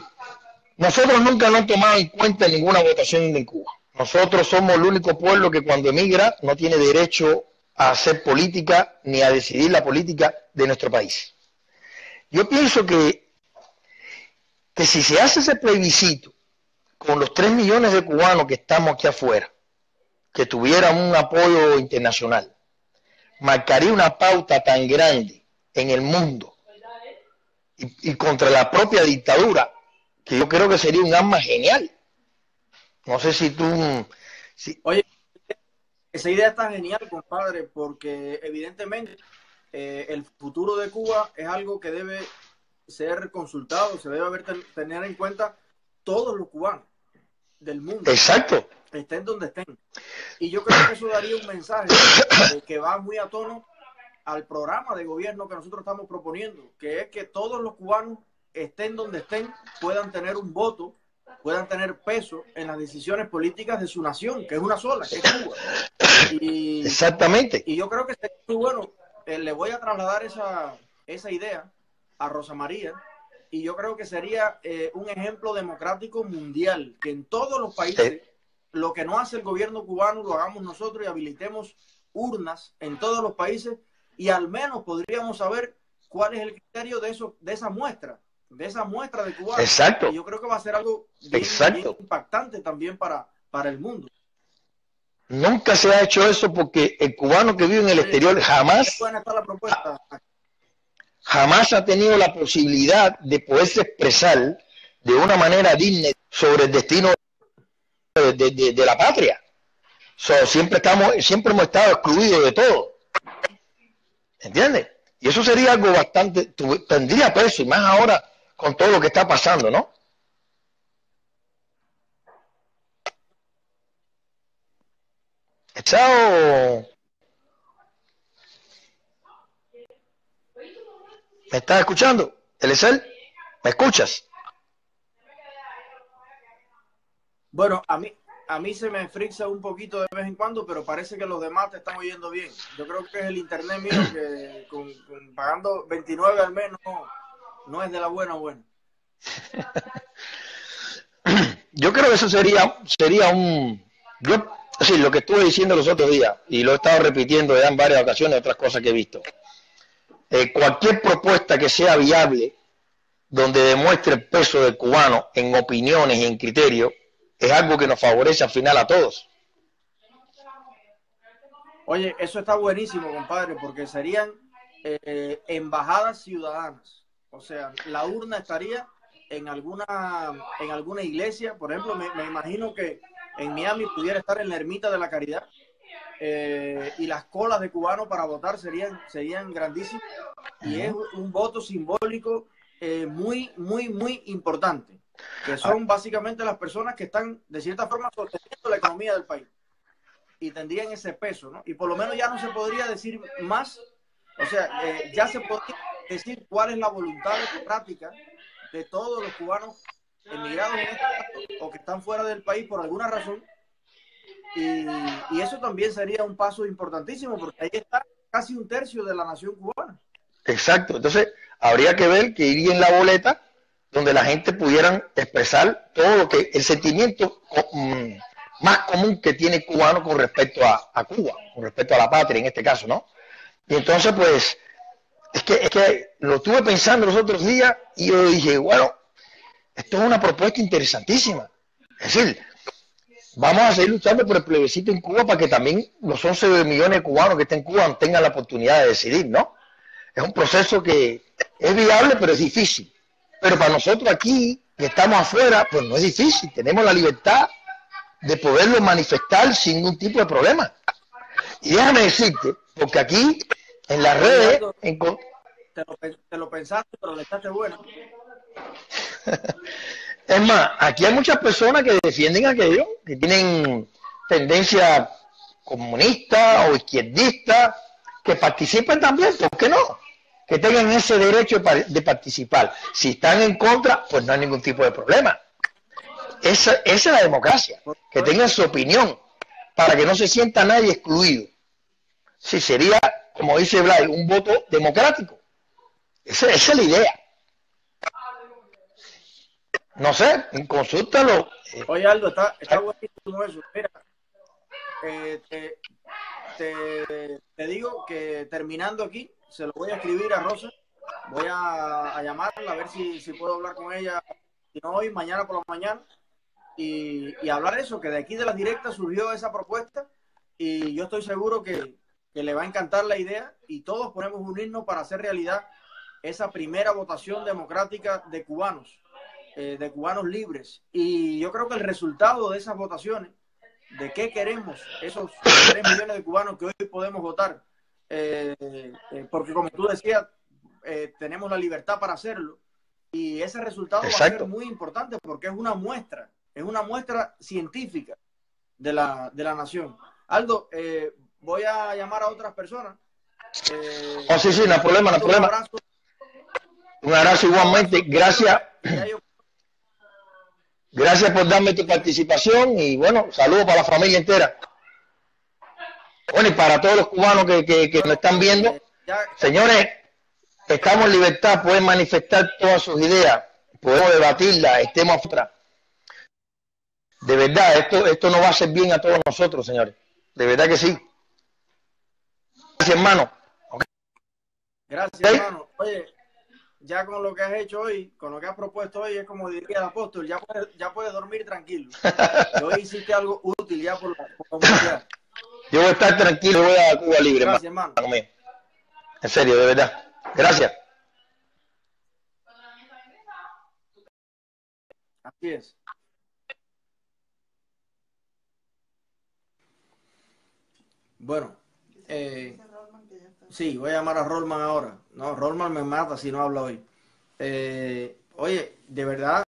Nosotros nunca nos hemos tomado en cuenta ninguna votación en Cuba. Nosotros somos el único pueblo que cuando emigra no tiene derecho a hacer política ni a decidir la política de nuestro país. Yo pienso que, que si se hace ese plebiscito con los 3 millones de cubanos que estamos aquí afuera, que tuvieran un apoyo internacional, marcaría una pauta tan grande en el mundo y, y contra la propia dictadura, que yo creo que sería un arma genial. No sé si tú... si- Oye, esa idea está genial, compadre, porque evidentemente eh, el futuro de Cuba es algo que debe ser consultado, se debe haber ten- tener en cuenta todos los cubanos del mundo, exacto, estén donde estén. Y yo creo que eso daría un mensaje que va muy a tono al programa de gobierno que nosotros estamos proponiendo, que es que todos los cubanos estén donde estén, puedan tener un voto, puedan tener peso en las decisiones políticas de su nación, que es una sola, que es Cuba. Y, exactamente. y yo creo que sería muy bueno. Eh, le voy a trasladar esa, esa idea a Rosa María y yo creo que sería eh, un ejemplo democrático mundial, que en todos los países lo que no hace el gobierno cubano lo hagamos nosotros y habilitemos urnas en todos los países y al menos podríamos saber cuál es el criterio de eso, de esa muestra, de esa muestra de cubanos. Exacto. Yo creo que va a ser algo bien, impactante también para, para el mundo. Nunca se ha hecho eso porque el cubano que vive en el exterior jamás, la propuesta. jamás ha tenido la posibilidad de poderse expresar de una manera digna sobre el destino de, de- la patria. So, siempre estamos, siempre hemos estado excluidos de todo. ¿Entiendes? Y eso sería algo bastante, tendría peso, y más ahora con todo lo que está pasando, ¿no? Chao. ¿Me estás escuchando? ¿Eliezer? ¿Me escuchas? Bueno, a mí, a mí se me frisa un poquito de vez en cuando, pero parece que los demás te están oyendo bien. Yo creo que es el internet mío que con, pagando 29 al menos no, no es de la buena buena. Yo creo que eso sería, sería un... Yo, sí, lo que estuve diciendo los otros días, y lo he estado repitiendo ya en varias ocasiones, otras cosas que he visto. Eh, cualquier propuesta que sea viable, donde demuestre el peso del cubano en opiniones y en criterios, es algo que nos favorece al final a todos. Oye, eso está buenísimo, compadre, porque serían eh, embajadas ciudadanas. O sea, la urna estaría en alguna, en alguna iglesia. Por ejemplo, me, me imagino que en Miami pudiera estar en la Ermita de la Caridad. eh, y las colas de cubanos para votar serían, serían grandísimas y es un voto simbólico eh, muy, muy, muy importante, que son básicamente las personas que están de cierta forma sosteniendo la economía del país y tendrían ese peso, ¿no? Y por lo menos ya no se podría decir más, o sea, eh, ya se podría decir cuál es la voluntad democrática de todos los cubanos emigrados en este caso, o que están fuera del país por alguna razón. Y, y eso también sería un paso importantísimo, porque ahí está casi un tercio de la nación cubana. Exacto. Entonces, habría que ver que iría en la boleta donde la gente pudieran expresar todo lo que el sentimiento mm, más común que tiene el cubano con respecto a, Cuba, con respecto a la patria en este caso, ¿no? Y entonces, pues, es que, es que lo estuve pensando los otros días y yo dije, bueno, esto es una propuesta interesantísima. Es decir, vamos a seguir luchando por el plebiscito en Cuba para que también los 11 millones de cubanos que estén en Cuba tengan la oportunidad de decidir, ¿no? Es un proceso que es viable, pero es difícil. Pero para nosotros aquí, que estamos afuera, pues no es difícil. Tenemos la libertad de poderlo manifestar sin ningún tipo de problema. Y déjame decirte, porque aquí en las redes... En... Te, lo, te lo pensaste, pero le echaste bueno. es más, aquí hay muchas personas que defienden aquello, que tienen tendencia comunista o izquierdista, que participen también, ¿por qué no? Que tengan ese derecho de participar. Si están en contra, pues no hay ningún tipo de problema. Esa, esa es la democracia, que tengan su opinión, para que no se sienta nadie excluido. Sí, sería, como dice Blay, un voto democrático. Esa, esa es la idea. No sé, consúltalo. Oye, Aldo, está, está buenísimo eso. Mira, eh, te, digo que terminando aquí, se lo voy a escribir a Rosa. Voy a, a llamarla a ver si, si, puedo hablar con ella, si no hoy, mañana por la mañana. Y, y, hablar eso, que de aquí de las directas surgió esa propuesta. Y yo estoy seguro que, que le va a encantar la idea y todos podemos unirnos para hacer realidad esa primera votación democrática de cubanos eh, de cubanos libres. Y yo creo que el resultado de esas votaciones, de qué queremos esos 3 millones de cubanos que hoy podemos votar, eh, eh, porque como tú decías, eh, tenemos la libertad para hacerlo, y ese resultado Exacto. va a ser muy importante porque es una muestra, es una muestra científica de la, de la nación. Aldo, eh, voy a llamar a otras personas. Oh, sí, sí, no hay problema, no hay problema. Un abrazo, un abrazo igualmente. Gracias. Gracias por darme tu participación y bueno, saludos para la familia entera. Bueno, y para todos los cubanos que, que, que nos están viendo, señores, estamos en libertad, pueden manifestar todas sus ideas, podemos debatirlas, estemos afuera. De verdad, esto, esto nos va a hacer bien a todos nosotros, señores. De verdad que sí. Gracias, hermano. Okay. Gracias, hermano. Oye, ya con lo que has hecho hoy, con lo que has propuesto hoy, es como diría el apóstol, ya puedes, ya puedes dormir tranquilo. hoy hiciste algo útil ya por la comunidad. Yo voy a estar tranquilo, voy a Cuba libre. Gracias, hermano. hermano. En serio, de verdad. Gracias. Así es. Bueno, eh, sí, voy a llamar a Rolman ahora. No, Rolman me mata si no habla hoy. Eh, oye, de verdad,